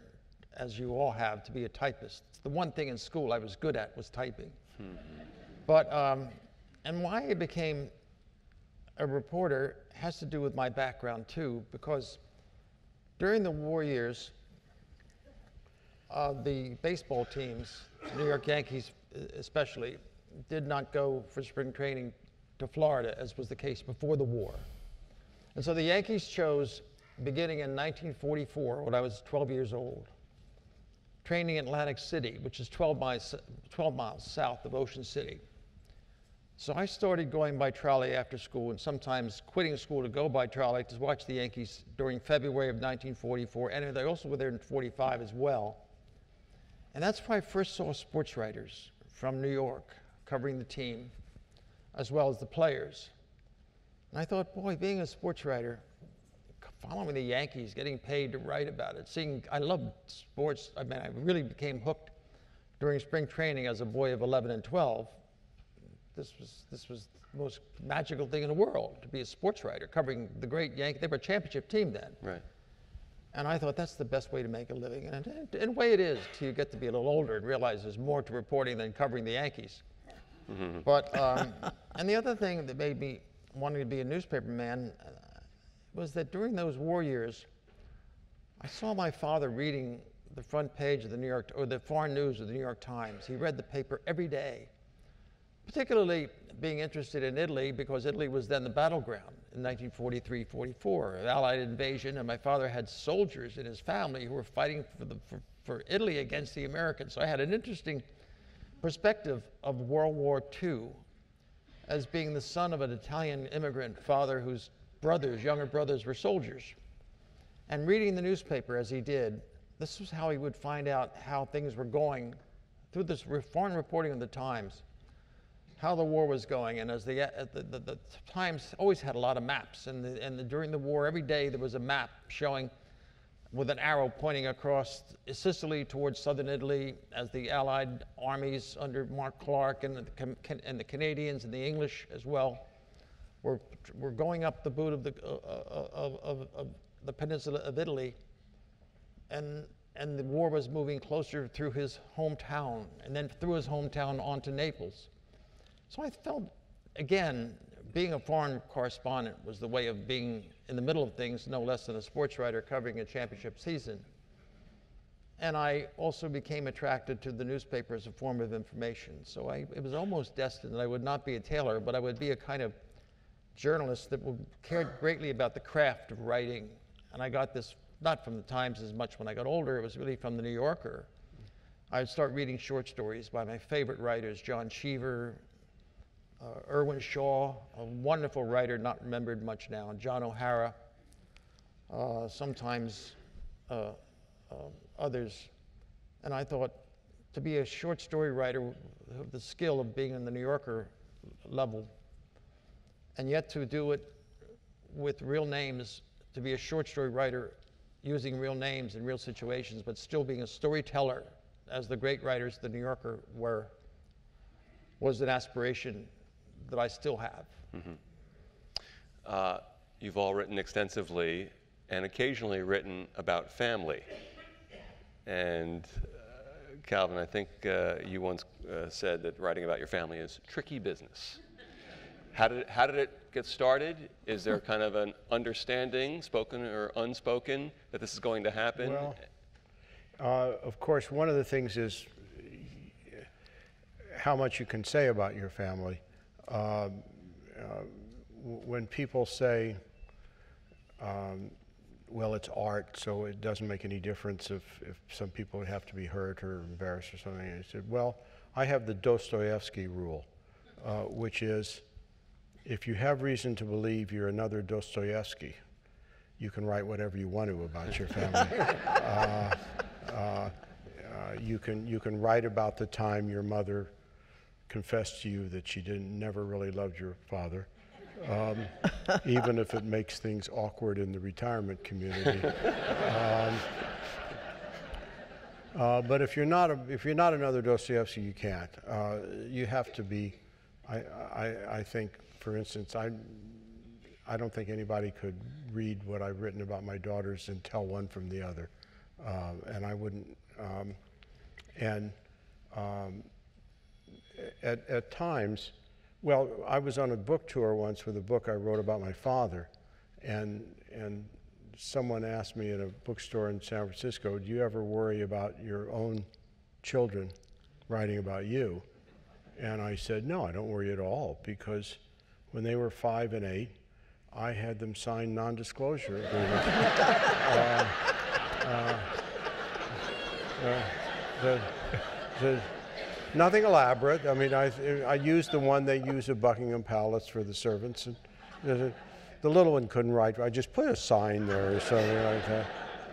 as you all have, to be a typist. The one thing in school I was good at was typing. But, um, and why I became a reporter has to do with my background too, because during the war years, uh, the baseball teams, New York Yankees especially, did not go for spring training to Florida, as was the case before the war. And so the Yankees chose, beginning in 1944, when I was 12 years old, training in Atlantic City, which is 12 miles, 12 miles south of Ocean City. So I started going by trolley after school and sometimes quitting school to go by trolley to watch the Yankees during February of 1944, and they also were there in 45 as well. And that's where I first saw sports writers from New York covering the team, as well as the players. And I thought, boy, being a sports writer, following the Yankees, getting paid to write about it, seeing, I loved sports. I mean, I really became hooked during spring training as a boy of 11 and 12. This was, this was the most magical thing in the world to be a sports writer covering the great Yankee. They were a championship team then. Right. And I thought that's the best way to make a living. And in, in a way it is till you get to be a little older and realize there's more to reporting than covering the Yankees. But, um, and the other thing that made me wanting to be a newspaper man uh, was that during those war years, I saw my father reading the front page of the New York, or the foreign news of the New York Times. He read the paper every day, particularly being interested in Italy because Italy was then the battleground in 1943 44, Allied invasion, and my father had soldiers in his family who were fighting for, the, for, for Italy against the Americans. So I had an interesting perspective of World War II as being the son of an Italian immigrant father whose brothers, younger brothers, were soldiers. And reading the newspaper as he did, this was how he would find out how things were going through this foreign reporting of the Times, how the war was going. And as the, uh, the, the, the Times always had a lot of maps, and, the, and the, during the war, every day there was a map showing with an arrow pointing across Sicily towards southern Italy as the Allied armies under Mark Clark and the, and the Canadians and the English as well were, were going up the boot of the, uh, uh, of, of, of the peninsula of Italy. And, and the war was moving closer through his hometown and then through his hometown onto Naples. So I felt, again, being a foreign correspondent was the way of being in the middle of things, no less than a sports writer covering a championship season. And I also became attracted to the newspaper as a form of information. So I, it was almost destined that I would not be a tailor, but I would be a kind of journalist that cared greatly about the craft of writing. And I got this not from the Times as much when I got older, it was really from the New Yorker. I would start reading short stories by my favorite writers, John Cheever, uh, Irwin Shaw, a wonderful writer, not remembered much now, John O'Hara, uh, sometimes uh, others. And I thought to be a short story writer with the skill of being in the New Yorker level, and yet to do it with real names, to be a short story writer using real names in real situations, but still being a storyteller, as the great writers the New Yorker were, was an aspiration that I still have. Uh, you've all written extensively and occasionally written about family. And uh, Calvin, I think uh, you once uh, said that writing about your family is tricky business. How did, it, how did it get started? Is there kind of an understanding, spoken or unspoken, that this is going to happen? Well, uh, of course, one of the things is how much you can say about your family. Um, uh, when people say, um, well, it's art, so it doesn't make any difference if, if some people would have to be hurt or embarrassed or something. I said, well, I have the Dostoevsky rule, uh, which is if you have reason to believe you're another Dostoevsky, you can write whatever you want to about your family. uh, uh, you, can, you can write about the time your mother confessed to you that she didn't never really loved your father, um, even if it makes things awkward in the retirement community. Um, Uh, but if you're not a, if you're not another Dostoevsky, you can't. Uh, you have to be. I, I, I think, for instance, I I don't think anybody could read what I've written about my daughters and tell one from the other, um, and I wouldn't. Um, and um, at, at times, well, I was on a book tour once with a book I wrote about my father, and and someone asked me in a bookstore in San Francisco, "Do you ever worry about your own children writing about you?" And I said, "No, I don't worry at all because when they were five and eight, I had them sign non-disclosure agreements." uh, uh, uh, the, the, nothing elaborate. I mean, I, I used the one they use at Buckingham Palace for the servants. And the, little one couldn't write. I just put a sign there or something like that.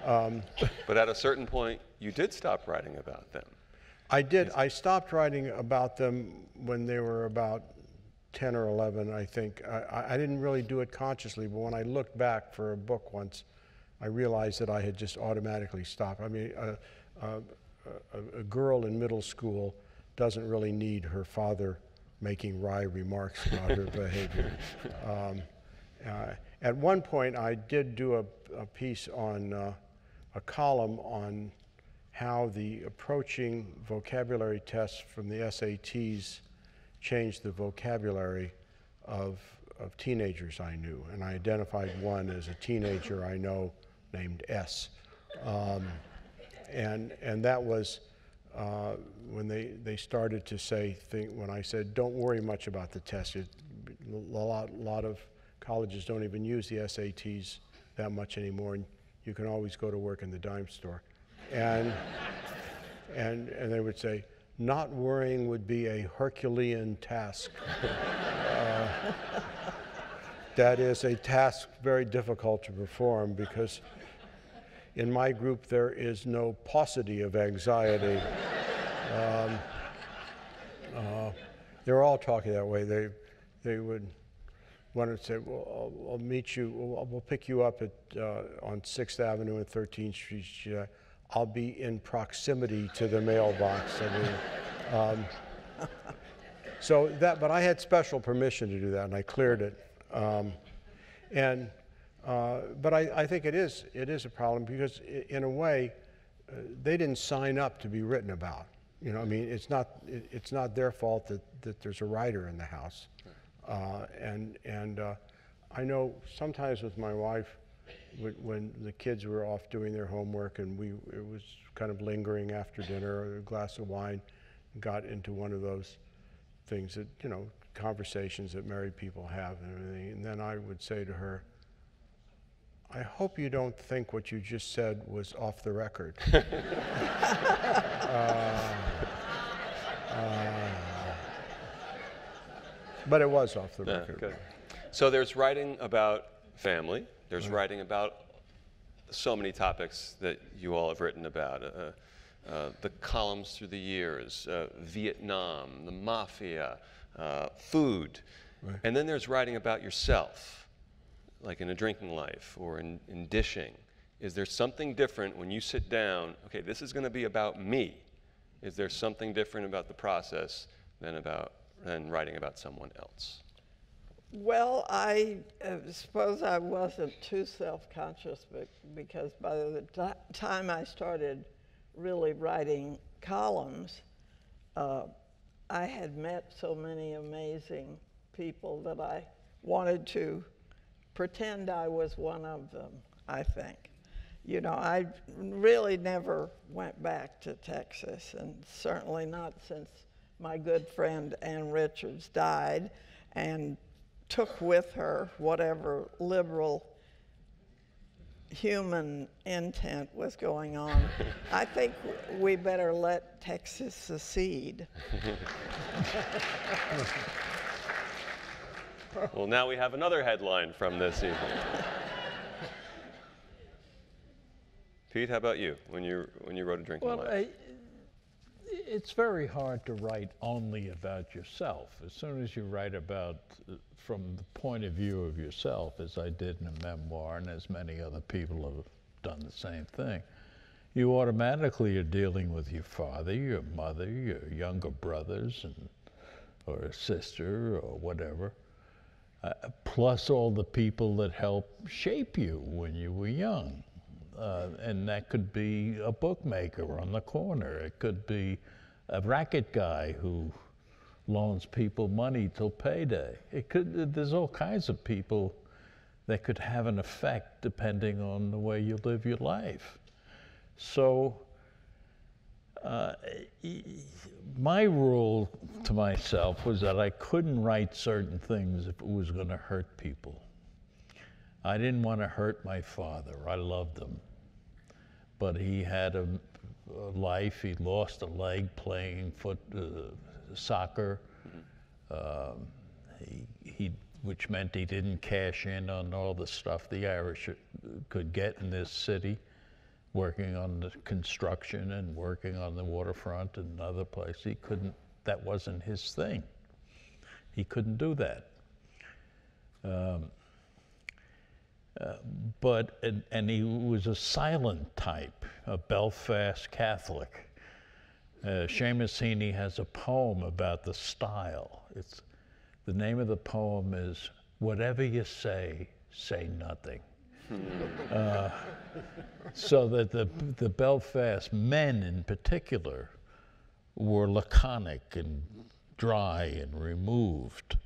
Um, But at a certain point, you did stop writing about them. I did. I stopped writing about them when they were about 10 or 11, I think. I, I didn't really do it consciously, but when I looked back for a book once, I realized that I had just automatically stopped. I mean, uh, uh, a, a girl in middle school doesn't really need her father making wry remarks about her behavior. Um, uh, at one point, I did do a, a piece on uh, a column on how the approaching vocabulary tests from the SATs changed the vocabulary of, of teenagers I knew. And I identified one as a teenager I know named S. Um, and, and that was uh, when they, they started to say, think, when I said, don't worry much about the test. It, a lot, lot of colleges don't even use the SATs that much anymore, and you can always go to work in the dime store. And, and, and they would say, not worrying would be a Herculean task. uh, that is a task very difficult to perform because in my group, there is no paucity of anxiety. Um, uh, they're all talking that way. They, they would want to say, well, I'll, I'll meet you, we'll, we'll, pick you up at, uh, on 6th Avenue and 13th Street. I'll be in proximity to the mailbox. I mean, um, so that, but I had special permission to do that, and I cleared it. Um, and uh, but I, I, think it is, it is a problem because, in a way, uh, they didn't sign up to be written about. You know, I mean, it's not, it, it's not their fault that, that there's a writer in the house. Uh, and and uh, I know sometimes with my wife, when, when, the kids were off doing their homework and we, it was kind of lingering after dinner, a glass of wine, got into one of those things that, you know, conversations that married people have and everything. And then I would say to her, I hope you don't think what you just said was off the record. uh, uh, but it was off the yeah, record. Good. So there's writing about family. There's right. writing about so many topics that you all have written about. Uh, uh, the columns through the years, uh, Vietnam, the mafia, uh, food. Right. And then there's writing about yourself like in a drinking life or in, in dishing? Is there something different when you sit down? Okay, this is going to be about me. Is there something different about the process than about than writing about someone else? Well, I uh, suppose I wasn't too self-conscious but because by the t- time I started really writing columns, uh, I had met so many amazing people that I wanted to pretend I was one of them, I think. You know, I really never went back to Texas, and certainly not since my good friend Ann Richards died and took with her whatever liberal human intent was going on. I think we better let Texas secede. well, now we have another headline from this evening. Pete, how about you when you when you wrote a drinking well? I, it's very hard to write only about yourself. As soon as you write about uh, from the point of view of yourself, as I did in a memoir, and as many other people have done the same thing, you automatically are dealing with your father, your mother, your younger brothers, and or a sister or whatever, uh, plus all the people that helped shape you when you were young. Uh, and that could be a bookmaker on the corner. It could be a racket guy who loans people money till payday. It could. There's all kinds of people that could have an effect depending on the way you live your life. So. Uh, my rule to myself was that I couldn't write certain things if it was going to hurt people. I didn't want to hurt my father. I loved him. But he had a, a life. He lost a leg playing foot, uh, soccer. Um, he, he, which meant he didn't cash in on all the stuff the Irish could get in this city, working on the construction and working on the waterfront and other places. He couldn't, that wasn't his thing. He couldn't do that. Um, uh, but, and, and he was a silent type, a Belfast Catholic. Uh, Seamus Heaney has a poem about the style. It's, the name of the poem is Whatever You Say, Say Nothing. Uh, so that the, the Belfast men in particular were laconic and dry and removed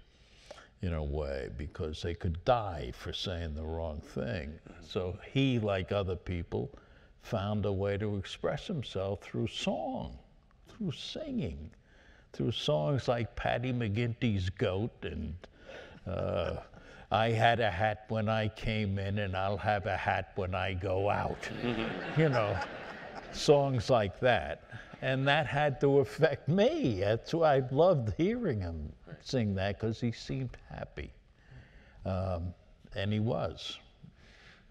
in a way because they could die for saying the wrong thing. So he, like other people, found a way to express himself through song, through singing, through songs like Paddy McGinty's Goat and uh, I had a hat when I came in and I'll have a hat when I go out. you know, songs like that. And that had to affect me. That's why I loved hearing him sing that because he seemed happy. Um, and he was.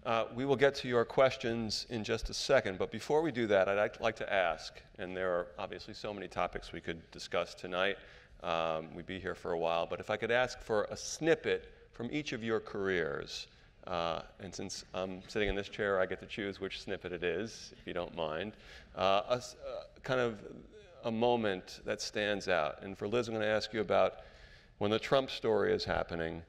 Uh, we will get to your questions in just a second, but before we do that, I'd like- like to ask, and there are obviously so many topics we could discuss tonight. Um, we'd be here for a while, but if I could ask for a snippet from each of your careers, uh, and since I'm sitting in this chair, I get to choose which snippet it is, if you don't mind. Uh, a uh, kind of a moment that stands out. And for Liz, I'm going to ask you about when the Trump story is happening,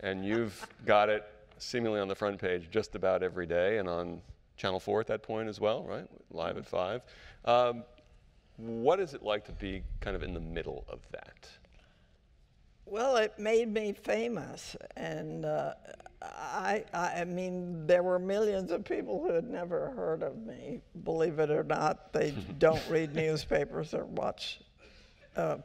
and you've got it seemingly on the front page just about every day and on Channel 4 at that point as well, right? Live at 5. Um, what is it like to be kind of in the middle of that? Well, it made me famous, and uh, I, I, mean, there were millions of people who had never heard of me. Believe it or not, they don't read newspapers or watch uh,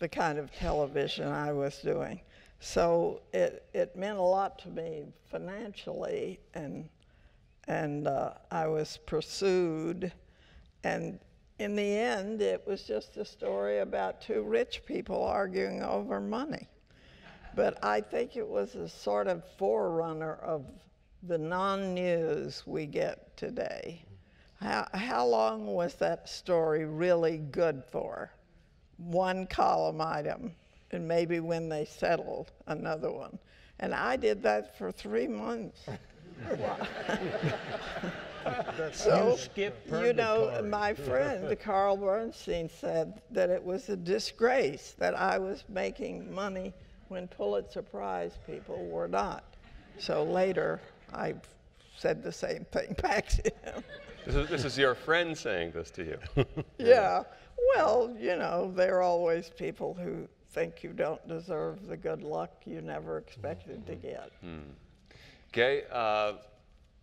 the kind of television I was doing. So it, it meant a lot to me financially, and and uh, I was pursued, and in the end, it was just a story about two rich people arguing over money. But I think it was a sort of forerunner of the non news we get today. How, how long was that story really good for? One column item, and maybe when they settled, another one. And I did that for three months. So, you know, my friend Carl Bernstein said that it was a disgrace that I was making money when Pulitzer Prize people were not. So later, I said the same thing back to him. This is, this is your friend saying this to you. Yeah, well, you know, there are always people who think you don't deserve the good luck you never expected to get. Okay. uh,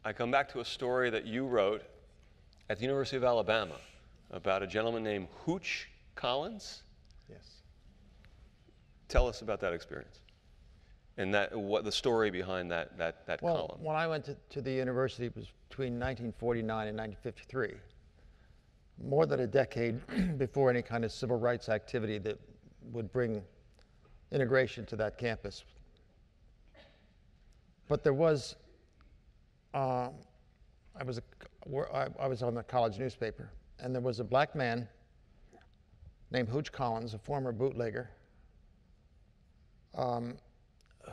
I come back to a story that you wrote at the University of Alabama about a gentleman named Hooch Collins. Yes. Tell us about that experience and that what the story behind that that that Well, column. when I went to, to the university, it was between 1949 and 1953. More than a decade before any kind of civil rights activity that would bring integration to that campus. But there was, um, I was a, I was on the college newspaper, and there was a black man named Hooch Collins, a former bootlegger, um,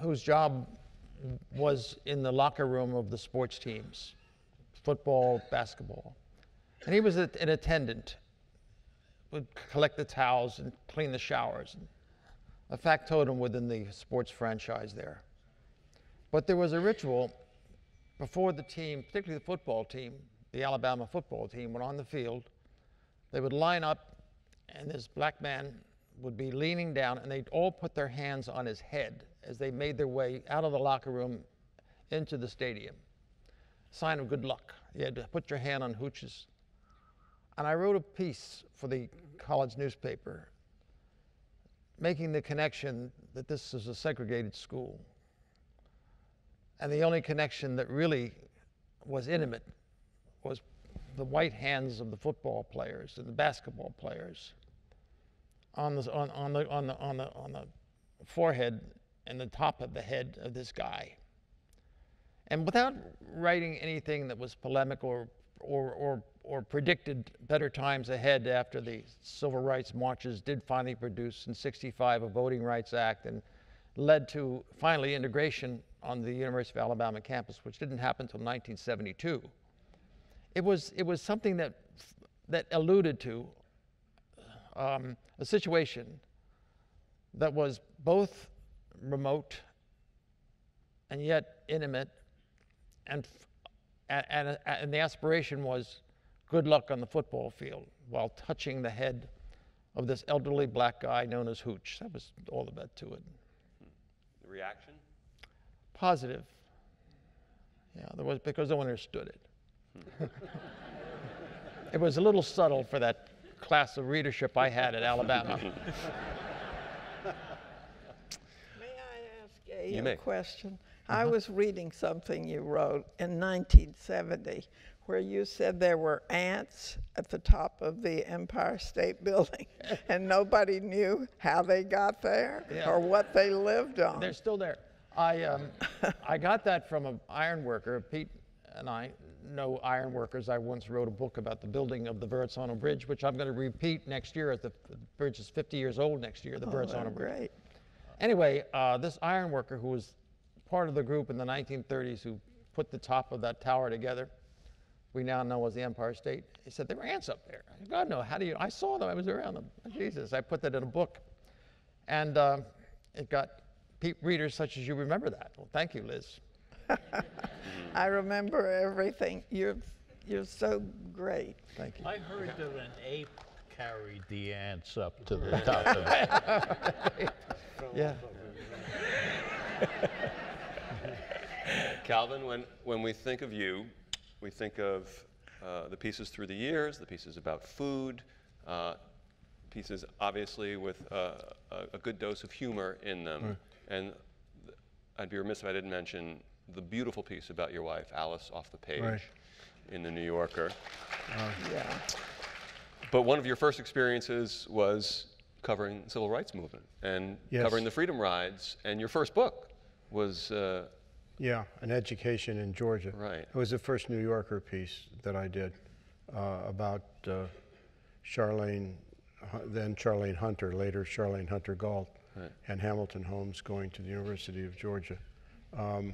whose job was in the locker room of the sports teams football, basketball. And he was an attendant, would collect the towels and clean the showers. A factotum within the sports franchise there. But there was a ritual before the team, particularly the football team, the Alabama football team, went on the field. They would line up, and this black man would be leaning down, and they'd all put their hands on his head as they made their way out of the locker room into the stadium. Sign of good luck. You had to put your hand on hooches. And I wrote a piece for the college newspaper making the connection that this is a segregated school. And the only connection that really was intimate was the white hands of the football players and the basketball players on the, on, on the, on the, on the, on the forehead and the top of the head of this guy. And without writing anything that was polemic or, or, or, or predicted better times ahead after the civil rights marches did finally produce in 65 a Voting Rights Act and led to finally integration on the University of Alabama campus, which didn't happen until 1972. It was, it was something that, that alluded to um, a situation that was both remote and yet intimate, and, and, and, the aspiration was good luck on the football field while touching the head of this elderly black guy known as Hooch. That was all bet to it. The reaction? Positive. Yeah, there was because no one understood it. it was a little subtle for that class of readership I had at Alabama. May I ask Gay You a may. question? I uh-huh. was reading something you wrote in 1970 where you said there were ants at the top of the Empire State Building and nobody knew how they got there Yeah. or what they lived on. They're still there. I, um, I got that from an iron worker. Pete and I know iron workers. I once wrote a book about the building of the Verrazzano Bridge, which I'm going to repeat next year as the, the bridge is 50 years old next year, the Oh, Verrazzano Bridge. great. Anyway, uh, this iron worker who was part of the group in the 1930s who put the top of that tower together, we now know as the Empire State, he said, there were ants up there. I said, God, no, how do you, I saw them, I was around them. Jesus, I put that in a book. And uh, it got readers such as you remember that. Well, thank you, Liz. I remember everything. You're, you're so great. Thank you. I heard that an ape carried the ants up to the top of it. Yeah. Calvin, when, when we think of you, we think of uh, the pieces through the years, the pieces about food, uh, pieces obviously with uh, a, a good dose of humor in them. And I'd be remiss if I didn't mention the beautiful piece about your wife, Alice, off the page Right. in the New Yorker. Yeah. But one of your first experiences was covering the civil rights movement and Yes. covering the freedom rides. And your first book was uh, Yeah, an education in Georgia. Right. It was the first New Yorker piece that I did uh, about uh, Charlayne, then Charlayne Hunter, later Charlayne Hunter Gault, and Hamilton Holmes going to the University of Georgia. Um,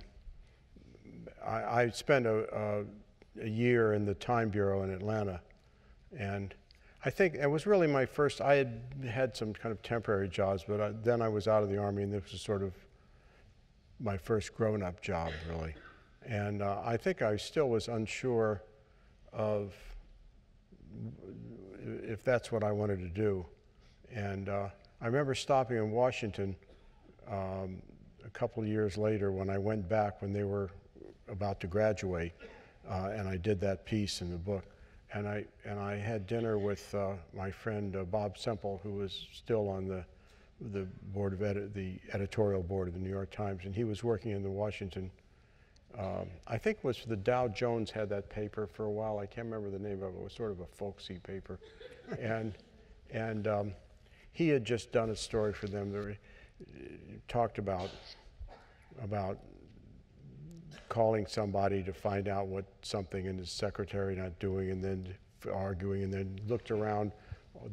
I, I spent a, a, a year in the Time Bureau in Atlanta, and I think it was really my first. I had had some kind of temporary jobs, but I, then I was out of the army, and this was sort of my first grown-up job, really. And uh, I think I still was unsure of if that's what I wanted to do. And uh, I remember stopping in Washington um, a couple of years later when I went back when they were about to graduate, uh, and I did that piece in the book. And I and I had dinner with uh, my friend uh, Bob Semple, who was still on the the board of edit, the editorial board of the New York Times, and he was working in the Washington. Um, I think it was the Dow Jones had that paper for a while. I can't remember the name of it. It was sort of a folksy paper, and and um, he had just done a story for them that uh, talked about about calling somebody to find out what something and his secretary not doing and then arguing and then looked around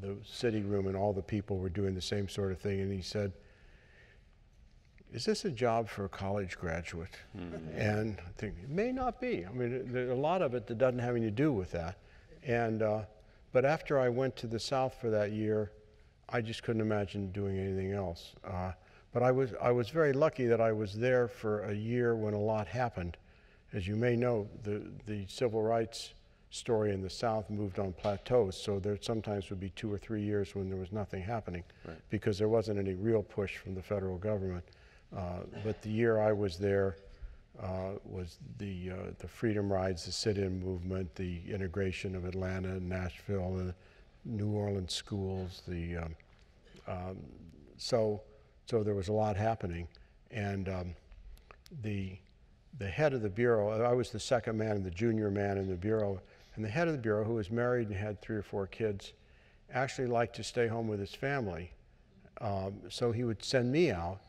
the city room and all the people were doing the same sort of thing and he said is this a job for a college graduate? And i think it may not be. I mean there's a lot of it that doesn't have anything to do with that. And, uh, but after I went to the South for that year, I just couldn't imagine doing anything else. Uh, but I was, I was very lucky that I was there for a year when a lot happened. As you may know, the, the civil rights story in the South moved on plateaus, so there sometimes would be two or three years when there was nothing happening because there wasn't any real push from the federal government. Uh, but the year I was there uh, was the, uh, the freedom rides, the sit-in movement, the integration of Atlanta and Nashville, the New Orleans schools, the um, um, so so there was a lot happening, and um, the the head of the bureau. I was the second man and the junior man in the bureau, and the head of the bureau, who was married and had three or four kids, actually liked to stay home with his family. Um, so he would send me out,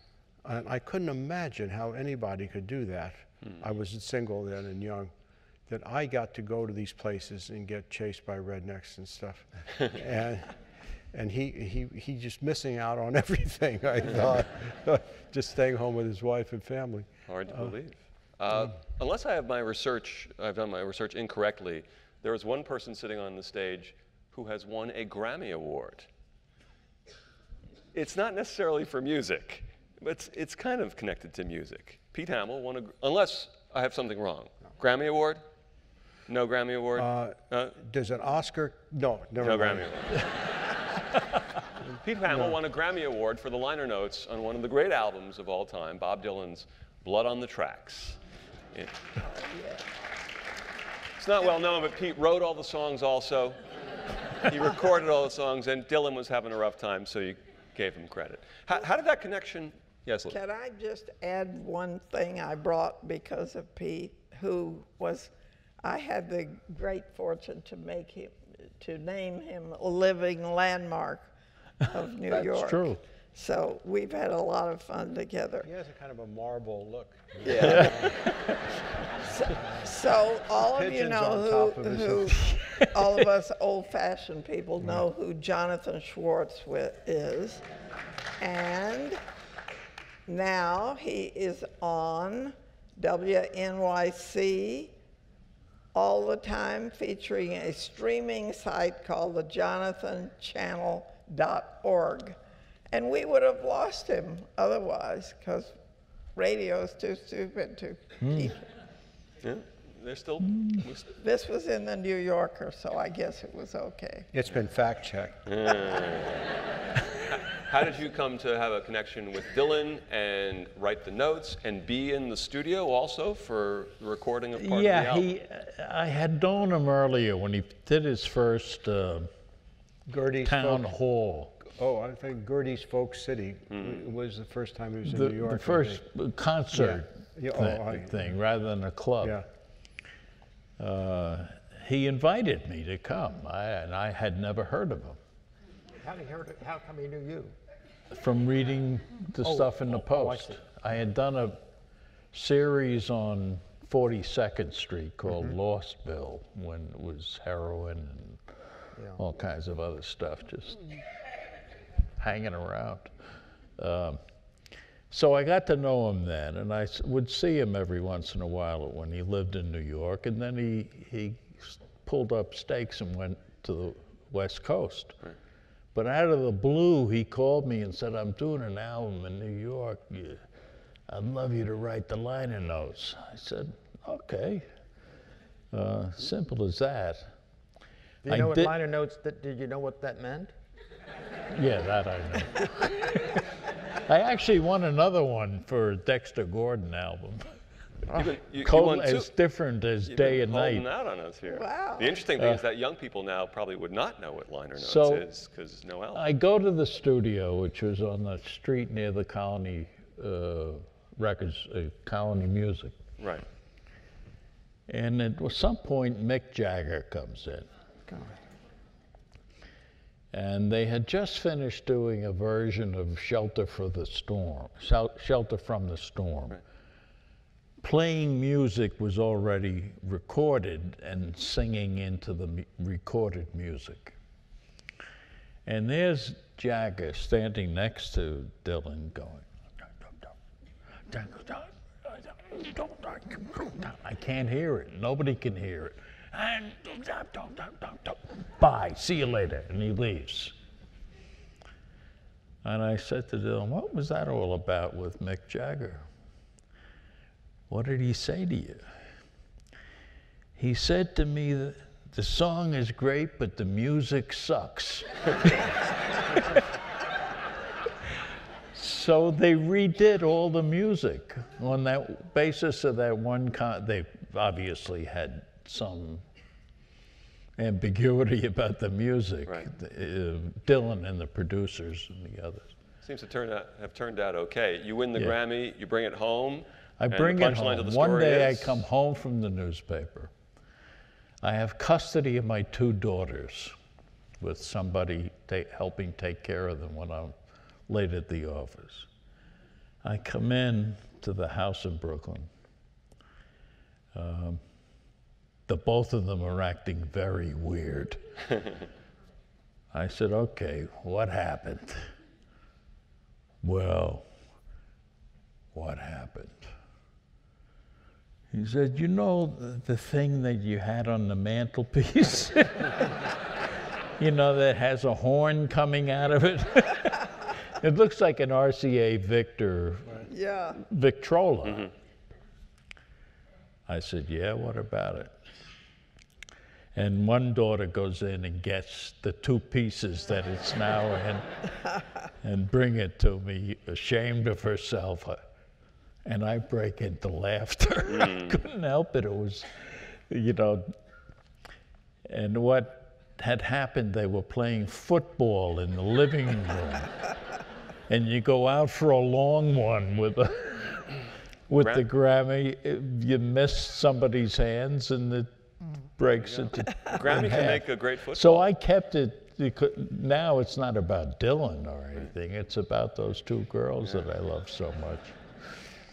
and I couldn't imagine how anybody could do that. I was single then and young. That I got to go to these places and get chased by rednecks and stuff, and and he, he he just missing out on everything. I thought, just staying home with his wife and family. Hard to believe. Uh, unless I have my research, I've done my research incorrectly, there is one person sitting on the stage who has won a Grammy Award. It's not necessarily for music, but it's, it's kind of connected to music. Pete Hamill won a, unless I have something wrong. Grammy Award? No Grammy Award? Uh, Uh, Does an Oscar? No, never no mind. Grammy Award. Pete Hamill won a Grammy Award for the liner notes on one of the great albums of all time, Bob Dylan's Blood on the Tracks. Yeah. It's not well known, but Pete wrote all the songs also. He recorded all the songs, and Dylan was having a rough time, so you gave him credit. How, how did that connection? Yes, Liz. Can I just add one thing I brought because of Pete, who was, I had the great fortune to make him, to name him a living landmark of New That's York. That's true. So we've had a lot of fun together. He has a kind of a marble look. Yeah. So all of you Pigeons on know top of who, all of us old-fashioned people know who Jonathan Schwartz wi- is. And now he is on WNYC all the time featuring a streaming site called the jonathanchannel.org. And we would have lost him otherwise because radio is too stupid to hmm. keep. Yeah, they're still. we st- This was in the New Yorker, so I guess it was okay. It's been fact checked. How did you come to have a connection with Dylan and write the notes and be in the studio also for the recording of part of the yeah, album? he. I had known him earlier when he did his first uh, Gerde's town Folk, hall. oh, I think Gerde's Folk City w- was the first time he was in New York. the first concert Yeah, oh, thi- I- thing, rather than a club. Yeah. Uh, he invited me to come, I, and I had never heard of him. How, did he heard it- how come he knew you? From reading the Oh, stuff in the oh, oh, I Post. I had done a series on 42nd Street called Mm-hmm. Lost Bill when it was heroin and Yeah. all kinds of other stuff just hanging around. Um, so I got to know him then, and I s- would see him every once in a while when he lived in New York, and then he, he s- pulled up stakes and went to the West Coast. But out of the blue, he called me and said, I'm doing an album in New York. I'd love you to write the liner notes. I said, okay. Uh, simple as that. Do you I know what did- liner notes, that, did you know what that meant? Yeah, that I know. I actually won another one for Dexter Gordon album. You've been- you- you Cold two- as different as You've day been and night. out on us here. Wow. The interesting thing is that young people now probably would not know what liner notes So- is because no album. I go to the studio, which was on the street near the Colony uh, Records, uh, Colony Music. right. And at some point, Mick Jagger comes in. And they had just finished doing a version of Shelter for the Storm, Shelter from the Storm. Playing music was already recorded and singing into the recorded music. And there's Jagger standing next to Dylan going, I can't hear it. Nobody can hear it. bye, see you later. And he leaves. And I said to Dylan, What was that all about with Mick Jagger? What did he say to you? He said to me that the song is great, but the music sucks. so they redid all the music on that basis of that one con. They obviously had some ambiguity about the music. Right. Uh, Dylan and the producers and the others. Seems to turn out, have turned out okay. You win the Yeah. Grammy, you bring it home. I bring it home. One day is- I come home from the newspaper. I have custody of my two daughters with somebody ta- helping take care of them when I'm late at the office. I come in to the house in Brooklyn. Um, the both of them are acting very weird. I said, okay, what happened? Well, what happened? He said, You know the, the thing that you had on the mantelpiece? you know, that has a horn coming out of it? it looks like an RCA Victor Yeah. Victrola. Mm-hmm. I said, Yeah, what about it? And one daughter goes in and gets the two pieces that it's now in and bring it to me, ashamed of herself. And I break into laughter. I hmm. couldn't help it. It was, you know, and what had happened, they were playing football in the living room. and you go out for a long one with a with the Grammy, you miss somebody's hands and it mm. breaks into. Grammy in can half. make a great football. So I kept it. Now it's not about Dylan or anything. It's about those two girls that I love so much.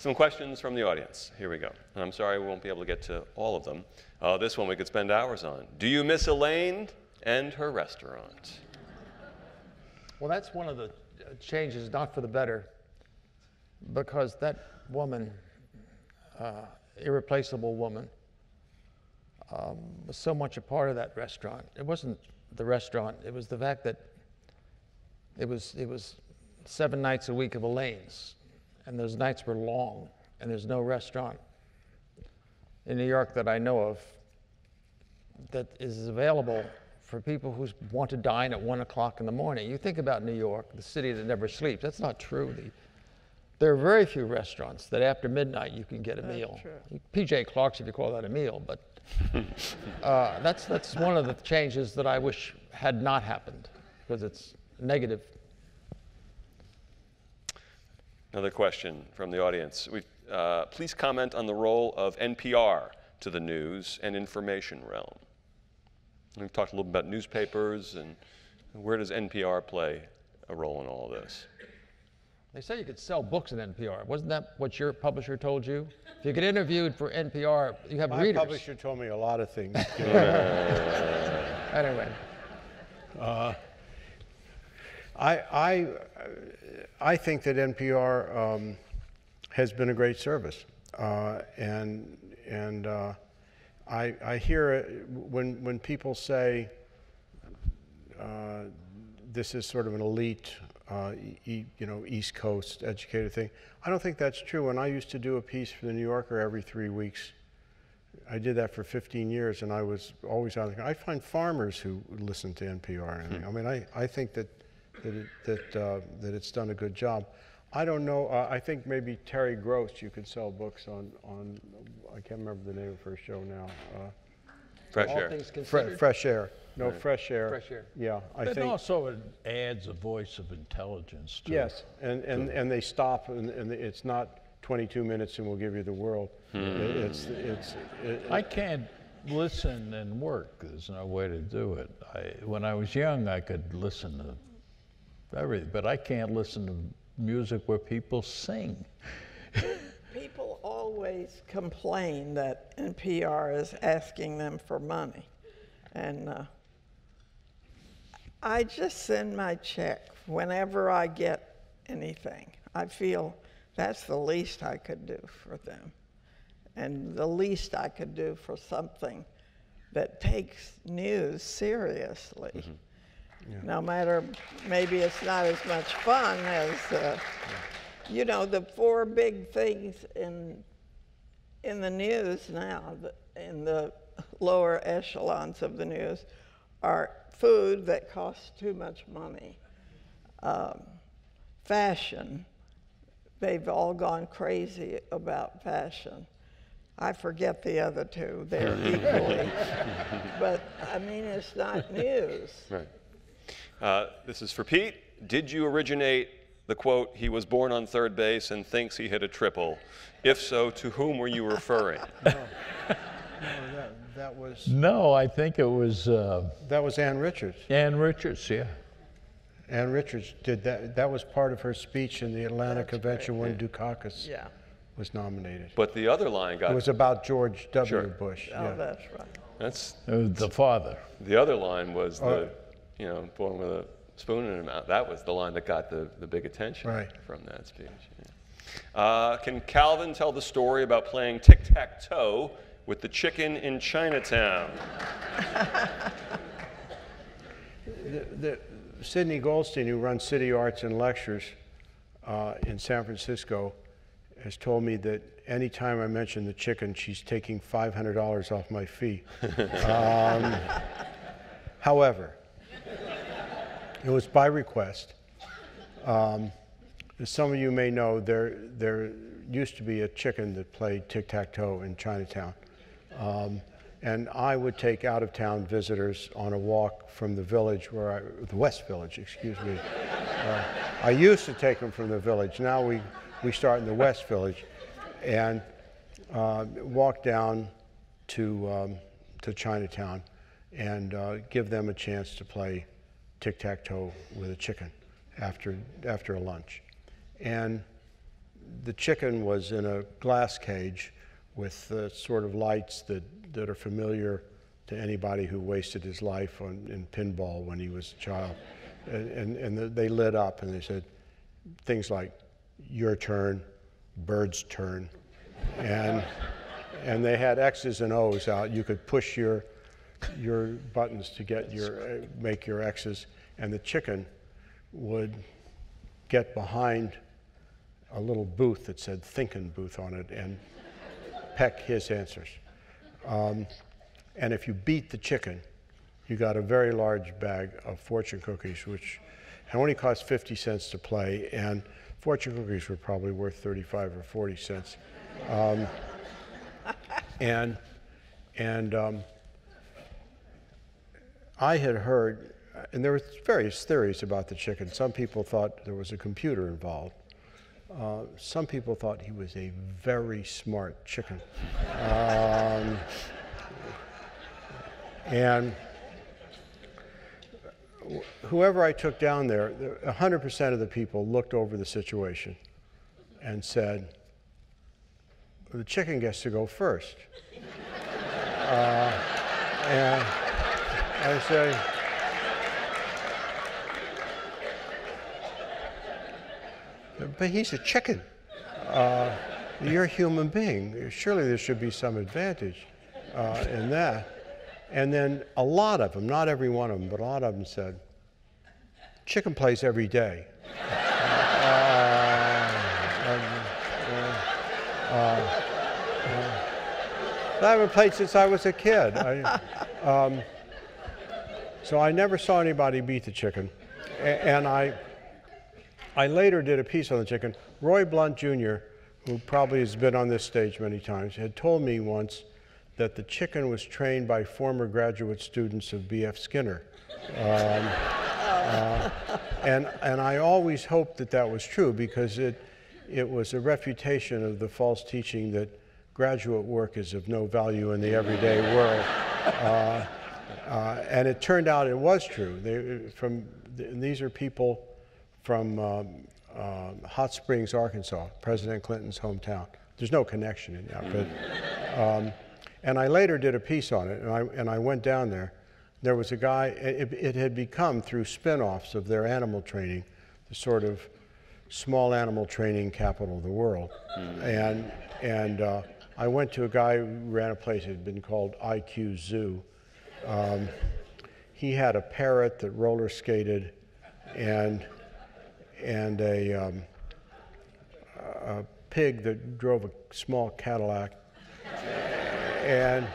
Some questions from the audience. Here we go. And I'm sorry we won't be able to get to all of them. Uh, this one we could spend hours on. Do you miss Elaine and her restaurant? Well, that's one of the uh, changes, not for the better, because that woman, uh, irreplaceable woman, um, was so much a part of that restaurant. It wasn't the restaurant; it was the fact that it was it was seven nights a week of Elaine's, and those nights were long, and there's no restaurant in New York that I know of that is available for people who want to dine at one o'clock in the morning. You think about New York, the city that never sleeps. That's not true. The, there are very few restaurants that after midnight you can get a meal. PJ Clarke's, if you call that a meal, but uh, that's that's one of the changes that I wish had not happened because it's negative. Another question from the audience. We, uh, please comment on the role of NPR to the news and information realm. We've talked a little bit about newspapers and where does NPR play a role in all of this? They say you could sell books in NPR. Wasn't that what your publisher told you? If you get interviewed for NPR, you have My readers. publisher told me a lot of things. Anyway. I, I, I think that NPR um, has been a great service. Uh, and and uh, I, I hear it when, when people say uh, this is sort of an elite, uh, e- you know, East Coast educated thing. I don't think that's true. When I used to do a piece for the New Yorker every three weeks, I did that for 15 years, and I was always on. I find farmers who listen to NPR. And I mean, I, I think that that it, that uh, that it's done a good job. I don't know. Uh, I think maybe Terry Gross. You could sell books on on. I can't remember the name of her show now. Uh, Fresh all air. things Fre- considered. fresh air. No, fresh air. Fresh air. Yeah, I But think. also it adds a voice of intelligence to Yes, and, and, and they stop, and, and it's not 22 minutes and we'll give you the world. It- It's, it's, it- I can't listen and work. There's no way to do it. I, when I was young, I could listen to everything, but I can't listen to music where people sing. People always complain that NPR is asking them for money. And uh, I just send my check whenever I get anything. I feel that's the least I could do for them. And the least I could do for something that takes news seriously. No matter, maybe it's not as much fun as, uh, you know, the four big things in in the news now, in the lower echelons of the news, are food that costs too much money, um, fashion. They've all gone crazy about fashion. I forget the other two, they're equally. But I mean, it's not news. Right. Uh, this is for Pete. Did you originate the quote, he was born on third base and thinks he hit a triple? If so, to whom were you referring? No, that, that was, No, I think it was uh, that was Ann Richards. Ann Richards, yeah. Ann Richards did that. That was part of her speech in the Atlanta Convention when Dukakis Yeah, was nominated. But the other line got. It was about George W. Sure. Bush. oh, yeah. that's right. that's, It was the father. the other line was the, Oh. You know, born with a spoon in her mouth. That was the line that got the, the big attention Right. from that speech. yeah. Uh, can Calvin tell the story about playing tic-tac-toe with the chicken in Chinatown? the, the, Sydney Goldstein, who runs City Arts and Lectures uh, in San Francisco, has told me that anytime I mention the chicken, she's taking $500 off my fee. um, however, it was by request. Um, as some of you may know, there, there used to be a chicken that played tic tac toe in Chinatown. Um, and I would take out of town visitors on a walk from the village where I, the West Village, excuse me. Uh, I used to take them from the village. Now we, we start in the West Village and uh, walk down to, um, to Chinatown and uh, give them a chance to play tic tac toe with a chicken after, after a lunch. And the chicken was in a glass cage with the sort of lights that, that are familiar to anybody who wasted his life on, in pinball when he was a child. And, and, and they lit up and they said things like, your turn, bird's turn. And, and they had X's and O's out. You could push your, your buttons to get your, uh, make your X's. And the chicken would get behind a little booth that said Thinkin' Booth on it and peck his answers. Um, and if you beat the chicken, you got a very large bag of fortune cookies, which only cost 50 cents to play, and fortune cookies were probably worth 35 or 40 cents. Um, and and um, I had heard, and there were various theories about the chicken. Some people thought there was a computer involved. Uh, some people thought he was a very smart chicken. Um, and wh- whoever I took down there, 100% of the people looked over the situation and said, the chicken gets to go first. Uh, and I say, but he's a chicken. Uh, you're a human being. Surely there should be some advantage uh, in that. And then a lot of them, not every one of them, but a lot of them said, chicken plays every day. I haven't played since I was a kid. I, um, so I never saw anybody beat the chicken. And I, I later did a piece on the chicken. Roy Blount Jr., who probably has been on this stage many times, had told me once that the chicken was trained by former graduate students of B.F. Skinner. Um, uh, and, and I always hoped that that was true because it, it was a refutation of the false teaching that graduate work is of no value in the everyday world. Uh, uh, and it turned out it was true. They, from, th- these are people from um, um, Hot Springs, Arkansas, President Clinton's hometown. There's no connection in that, but um, and I later did a piece on it, and I, and I went down there. There was a guy, it, it had become through spin offs of their animal training, the sort of small animal training capital of the world. And, and uh, I went to a guy who ran a place that had been called IQ Zoo, Um, he had a parrot that roller skated and, and a, um, a pig that drove a small Cadillac. and,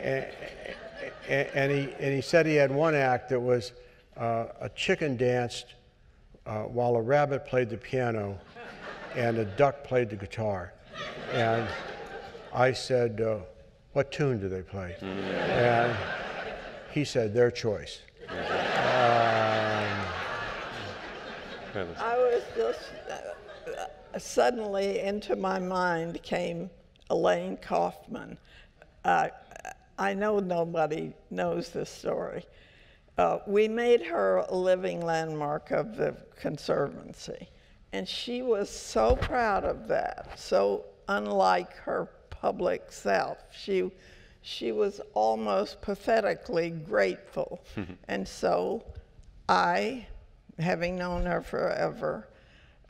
and, and, he, and he said he had one act that was uh, a chicken danced uh, while a rabbit played the piano and a duck played the guitar. And I said, uh, What tune do they play? And he said, Their choice. Um, I was just uh, suddenly into my mind came Elaine Kaufman. Uh, I know nobody knows this story. Uh, we made her a living landmark of the Conservancy, and she was so proud of that, so unlike her public self. She, she was almost pathetically grateful. and so I, having known her forever,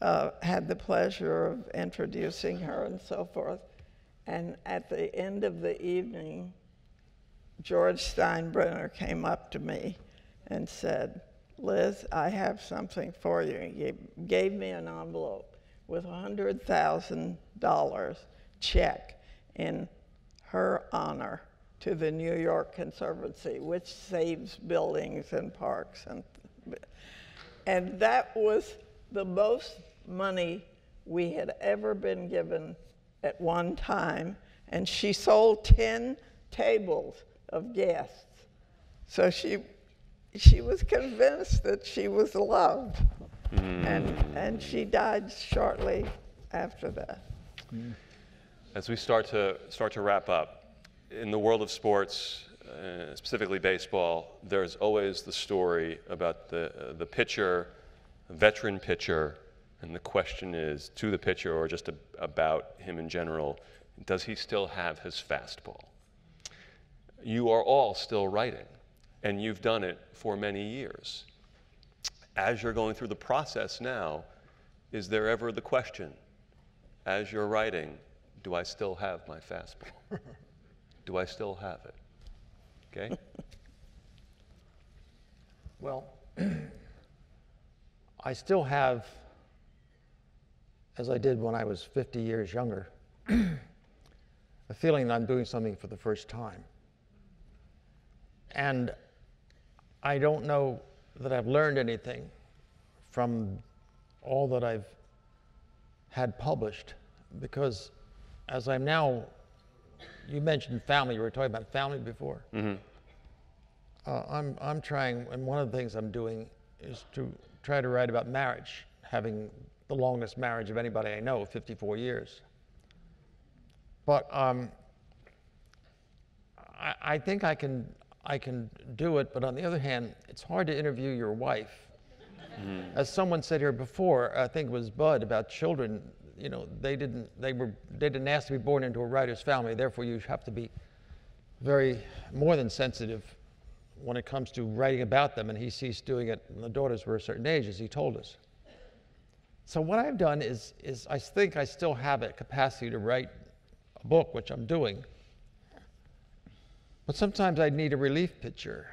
uh, had the pleasure of introducing her and so forth. And at the end of the evening, George Steinbrenner came up to me and said, Liz, I have something for you. He gave me an envelope with a $100,000 check in her honor to the New York Conservancy, which saves buildings and parks. And, and that was the most money we had ever been given at one time. And she sold 10 tables of guests. So she, she was convinced that she was loved. Mm. And, and she died shortly after that. Mm. As we start to start to wrap up, in the world of sports, uh, specifically baseball, there's always the story about the uh, the pitcher, veteran pitcher, and the question is to the pitcher or just a, about him in general: Does he still have his fastball? You are all still writing, and you've done it for many years. As you're going through the process now, is there ever the question, as you're writing, do I still have my fastball? do I still have it? Okay? Well, I still have, as I did when I was 50 years younger, a feeling that I'm doing something for the first time. And I don't know that I've learned anything from all that I've had published because as I'm now, you mentioned family, you were talking about family before. Mm-hmm. Uh, I'm, I'm trying, and one of the things I'm doing is to try to write about marriage, having the longest marriage of anybody I know, 54 years. But um, I, I think I can, I can do it, but on the other hand, it's hard to interview your wife. As someone said here before, I think it was Bud about children. You know, they didn't, they were, they didn't ask to be born into a writer's family. Therefore, you have to be very more than sensitive when it comes to writing about them. And he ceased doing it when the daughters were a certain age, as he told us. So what I've done is, is I think I still have a capacity to write a book, which I'm doing. But sometimes I need a relief pitcher.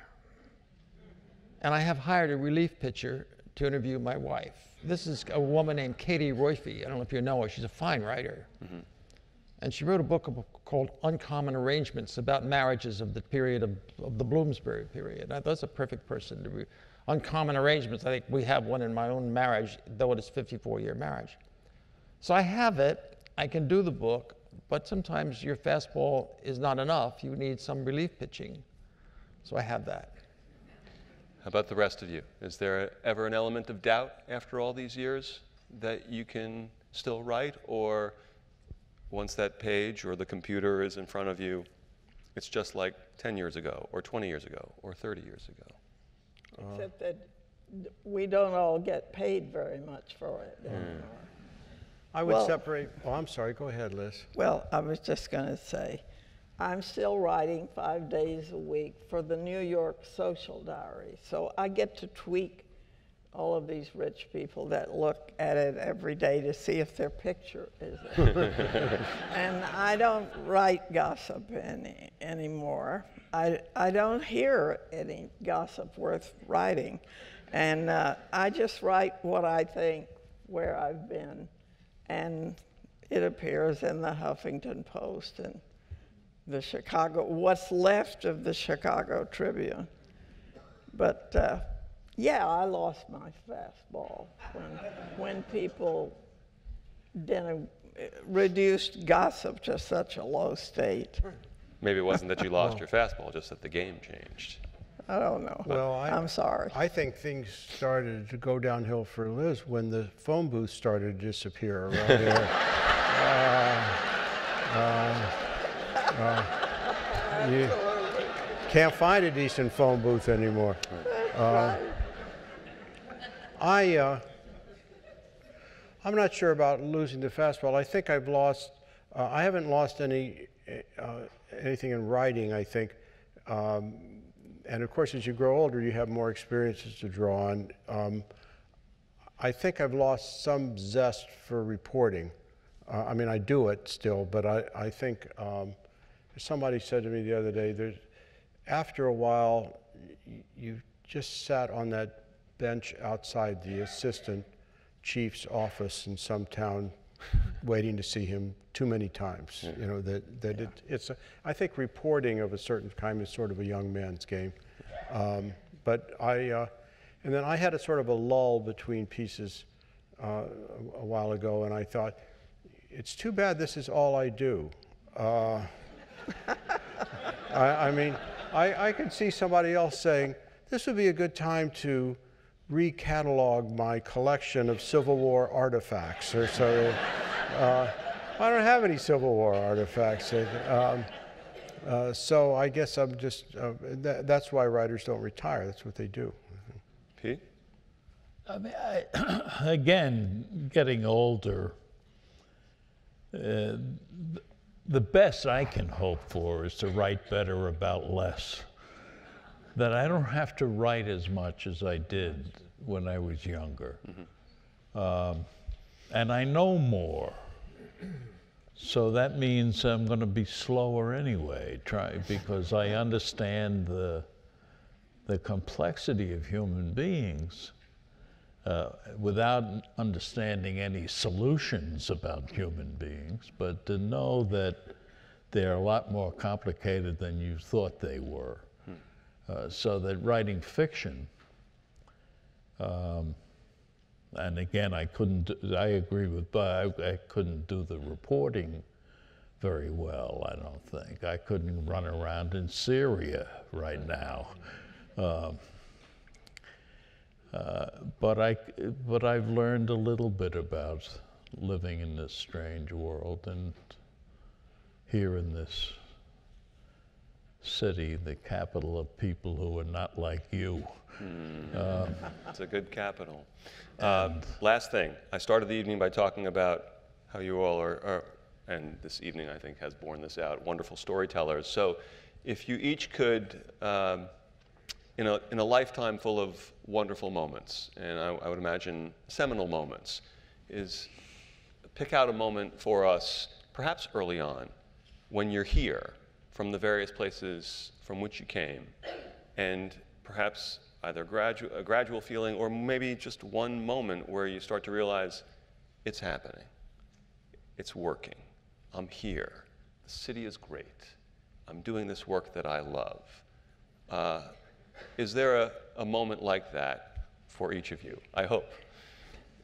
And I have hired a relief pitcher to interview my wife. This is a woman named Katie Roiphe. I don't know if you know her. She's a fine writer. Mm-hmm. And she wrote a book called Uncommon Arrangements about marriages of the period of, of the Bloomsbury period. Now, that's a perfect person to read. Uncommon Arrangements, I think we have one in my own marriage, though it is 54 year marriage. So I have it. I can do the book, but sometimes your fastball is not enough. You need some relief pitching. So I have that. How about the rest of you? Is there ever an element of doubt after all these years that you can still write? Or once that page or the computer is in front of you, it's just like 10 years ago, or 20 years ago, or 30 years ago? Except that we don't all get paid very much for it anymore. I would Well- separate, oh, I'm sorry, go ahead, Liz. Well, I was just going to say, I'm still writing five days a week for the New York Social Diary. So I get to tweak all of these rich people that look at it every day to see if their picture is there. and I don't write gossip any, anymore. I, I don't hear any gossip worth writing. And uh, I just write what I think, where I've been. And it appears in the Huffington Post and the Chicago, what's left of the Chicago Tribune. But uh, yeah, I lost my fastball when, when people didn't, uh, reduced gossip to such a low state. Maybe it wasn't that you lost your fastball, just that the game changed. I don't know. Well, I, I'm sorry. I think things started to go downhill for Liz when the phone booth started to disappear around here. Uh, uh, you can't find a decent phone booth anymore. Uh, I, uh, I'm not sure about losing the fastball. I think I've lost. Uh, I haven't lost any uh, anything in writing. I think, um, and of course, as you grow older, you have more experiences to draw on. Um, I think I've lost some zest for reporting. Uh, I mean, I do it still, but I, I think um, somebody said to me the other day, there's, after a while, you just sat on that bench outside the assistant chief's office in some town, waiting to see him too many times. You know that that it, it's. A, I think reporting of a certain kind is sort of a young man's game. Um, but I, uh, and then I had a sort of a lull between pieces uh, a, a while ago, and I thought, it's too bad this is all I do. Uh, I, I mean, I, I could see somebody else saying, this would be a good time to recatalog my collection of Civil War artifacts or so. Uh, I don't have any Civil War artifacts. Um, uh, so I guess I'm just, uh, th- that's why writers don't retire. That's what they do. Pete? I mean, I, again, getting older, uh, the best I can hope for is to write better about less. That I don't have to write as much as I did when I was younger. Um, and I know more. So that means I'm going to be slower anyway, try, because I understand the, the complexity of human beings uh, without understanding any solutions about human beings, but to know that they're a lot more complicated than you thought they were. Uh, so that writing fiction, um, and again, I couldn't, I agree with Bob, I, I couldn't do the reporting very well, I don't think. I couldn't run around in Syria right now. Um, uh, but I, but I've learned a little bit about living in this strange world and here in this city, the capital of people who are not like you. It's a good capital. Uh, last thing, I started the evening by talking about how you all are, are, and this evening I think has borne this out, wonderful storytellers. So if you each could, um, in, a, in a lifetime full of wonderful moments, and I, I would imagine seminal moments, is pick out a moment for us, perhaps early on, when you're here from the various places from which you came, and perhaps either gradu- a gradual feeling or maybe just one moment where you start to realize it's happening, it's working, I'm here, the city is great, I'm doing this work that I love. Uh, is there a, a moment like that for each of you? I hope.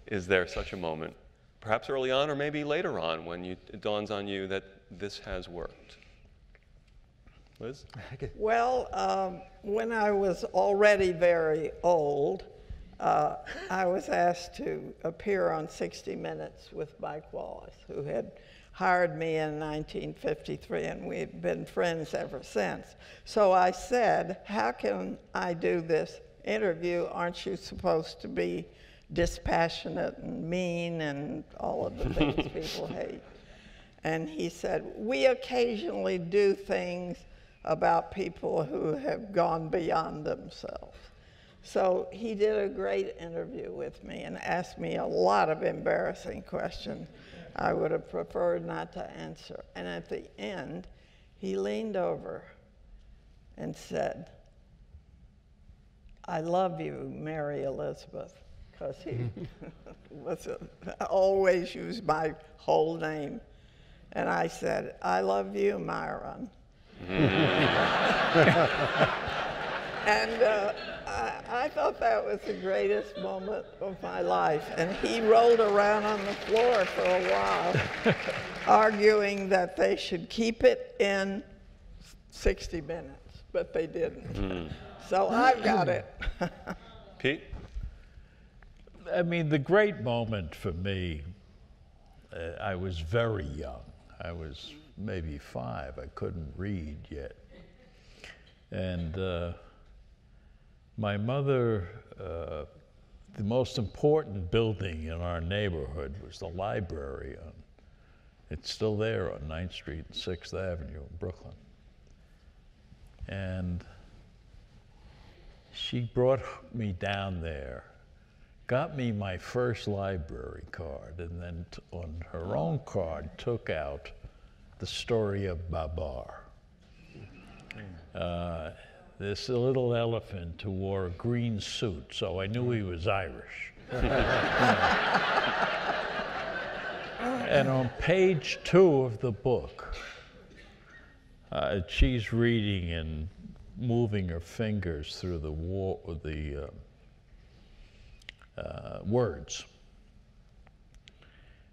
Is there such a moment, perhaps early on or maybe later on, when you, it dawns on you that this has worked? Liz? Well, um, when I was already very old, uh, I was asked to appear on 60 Minutes with Mike Wallace, who had hired me in 1953, and we've been friends ever since. So I said, How can I do this interview? Aren't you supposed to be dispassionate and mean and all of the things people hate? And he said, We occasionally do things about people who have gone beyond themselves. So he did a great interview with me and asked me a lot of embarrassing questions I would have preferred not to answer. And at the end, he leaned over and said, I love you, Mary Elizabeth, because he was a, always used my whole name. And I said, I love you, Myron. and uh, I, I thought that was the greatest moment of my life. And he rolled around on the floor for a while, arguing that they should keep it in 60 minutes, but they didn't. So I've got it. Pete? I mean, the great moment for me, uh, I was very young. I was maybe five. I couldn't read yet. And uh, my mother, uh, the most important building in our neighborhood was the library. On, it's still there on 9th Street and 6th Avenue in Brooklyn. And she brought me down there, got me my first library card, and then on her own card took out the story of Babar. Uh, this little elephant who wore a green suit, so I knew he was Irish. and on page two of the book, uh, she's reading and moving her fingers through the, war, the uh, uh, words.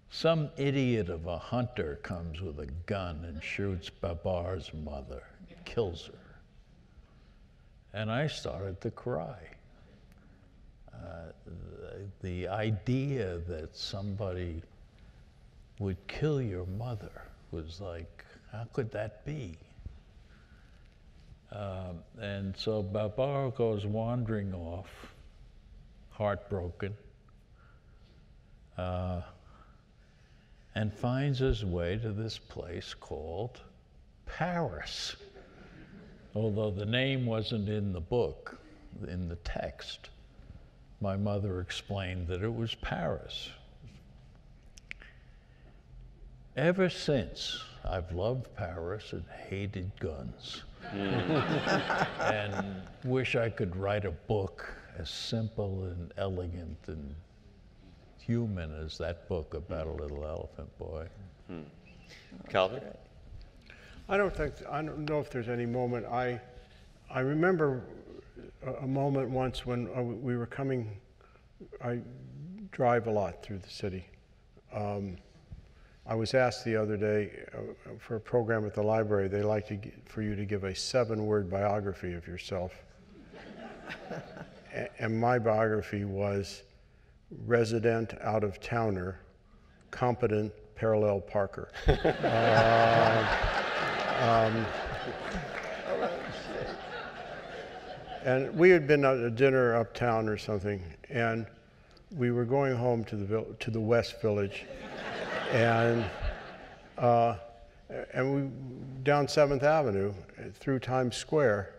Some idiot of a hunter comes with a gun and shoots Babar's mother, kills her. And I started to cry. Uh, the, the idea that somebody would kill your mother was like, how could that be? Um, and so Babar goes wandering off, heartbroken, uh, and finds his way to this place called Paris. Although the name wasn't in the book, in the text, my mother explained that it was Paris. Ever since, I've loved Paris and hated guns. Hmm. and wish I could write a book as simple and elegant and human as that book about a little elephant boy. Hmm. Calvin? I don't think, I don't know if there's any moment. I, I remember a, a moment once when uh, we were coming, I drive a lot through the city. Um, I was asked the other day uh, for a program at the library, they like to, for you to give a seven-word biography of yourself. And my biography was resident out-of-towner, competent parallel parker. And we had been at a dinner uptown or something, and we were going home to the to the West Village, and uh, and we down Seventh Avenue through Times Square,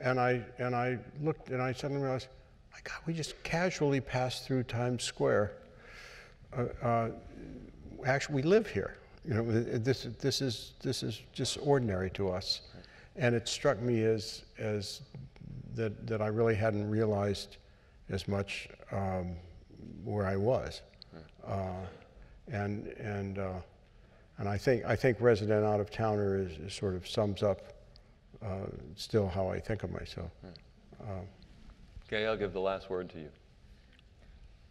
and I and I looked and I suddenly realized, my God, we just casually passed through Times Square. Uh, uh, actually, we live here. You know, this this is this is just ordinary to us, and it struck me as as that that I really hadn't realized as much um, where I was, uh, and and uh, and I think I think resident out of towner is, is sort of sums up uh, still how I think of myself. Gay, I'll give the last word to you.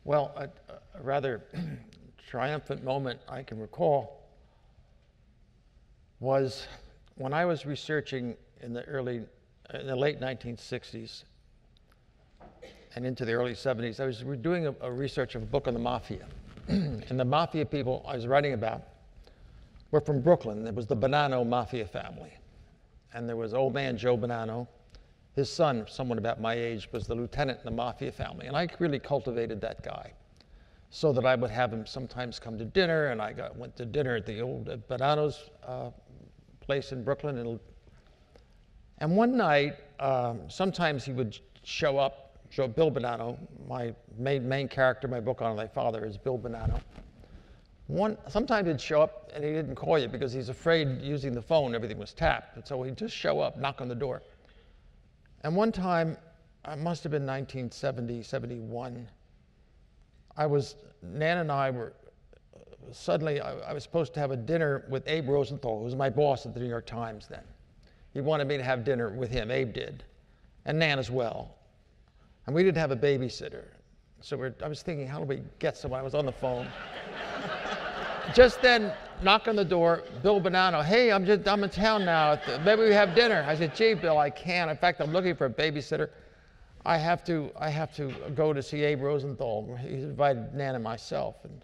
Well, a, a rather triumphant moment I can recall was when I was researching in the early, in the late 1960s and into the early 70s. I was doing a, a research of a book on the mafia, and the mafia people I was writing about were from Brooklyn. It was the Bonanno mafia family, and there was old man Joe Bonanno. His son, someone about my age, was the lieutenant in the mafia family, and I really cultivated that guy so that I would have him sometimes come to dinner, and I got, went to dinner at the old Bonanno's uh, place in Brooklyn. And, and one night, um, sometimes he would show up So Bill Bonanno, my main, main character my book on my father is Bill Bonanno. One, sometimes he'd show up and he didn't call you because he's afraid using the phone, everything was tapped. And so he'd just show up, knock on the door. And one time, it must have been 1970, 71, I was, Nan and I were, suddenly, I, I was supposed to have a dinner with Abe Rosenthal, who was my boss at the New York Times then. He wanted me to have dinner with him, Abe did, and Nan as well. And we didn't have a babysitter. So we're, I was thinking, how do we get someone? I was on the phone. just then, knock on the door, Bill Bonanno, hey, I'm just, I'm in town now. Maybe we have dinner. I said, gee, Bill, I can't. In fact, I'm looking for a babysitter. I have to, I have to go to see Abe Rosenthal. He's invited Nan and myself. And,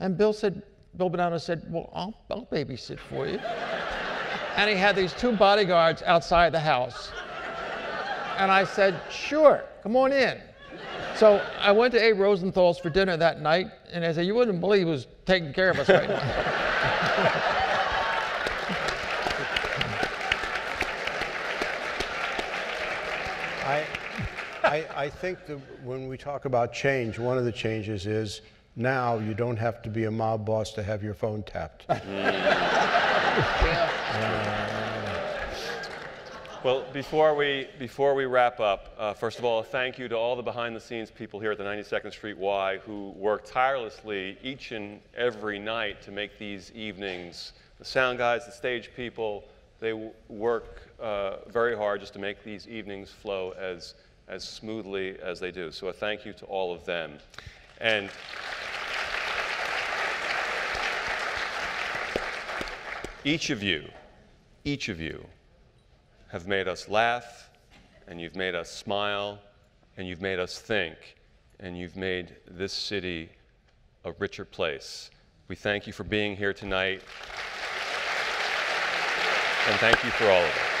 and Bill said, Bill Bonanno said, well, I'll, I'll babysit for you. and he had these two bodyguards outside the house. And I said, sure, come on in. So I went to Abe Rosenthal's for dinner that night, and I said, you wouldn't believe who's taking care of us right now. I, I, I think that when we talk about change, one of the changes is now you don't have to be a mob boss to have your phone tapped. Well, before we, before we wrap up, uh, first of all, thank you to all the behind the scenes people here at the 92nd Street Y who work tirelessly each and every night to make these evenings. The sound guys, the stage people, they w- work uh, very hard just to make these evenings flow as, as smoothly as they do. So a thank you to all of them. And each of you, each of you have made us laugh, and you've made us smile, and you've made us think, and you've made this city a richer place. We thank you for being here tonight, and thank you for all of it.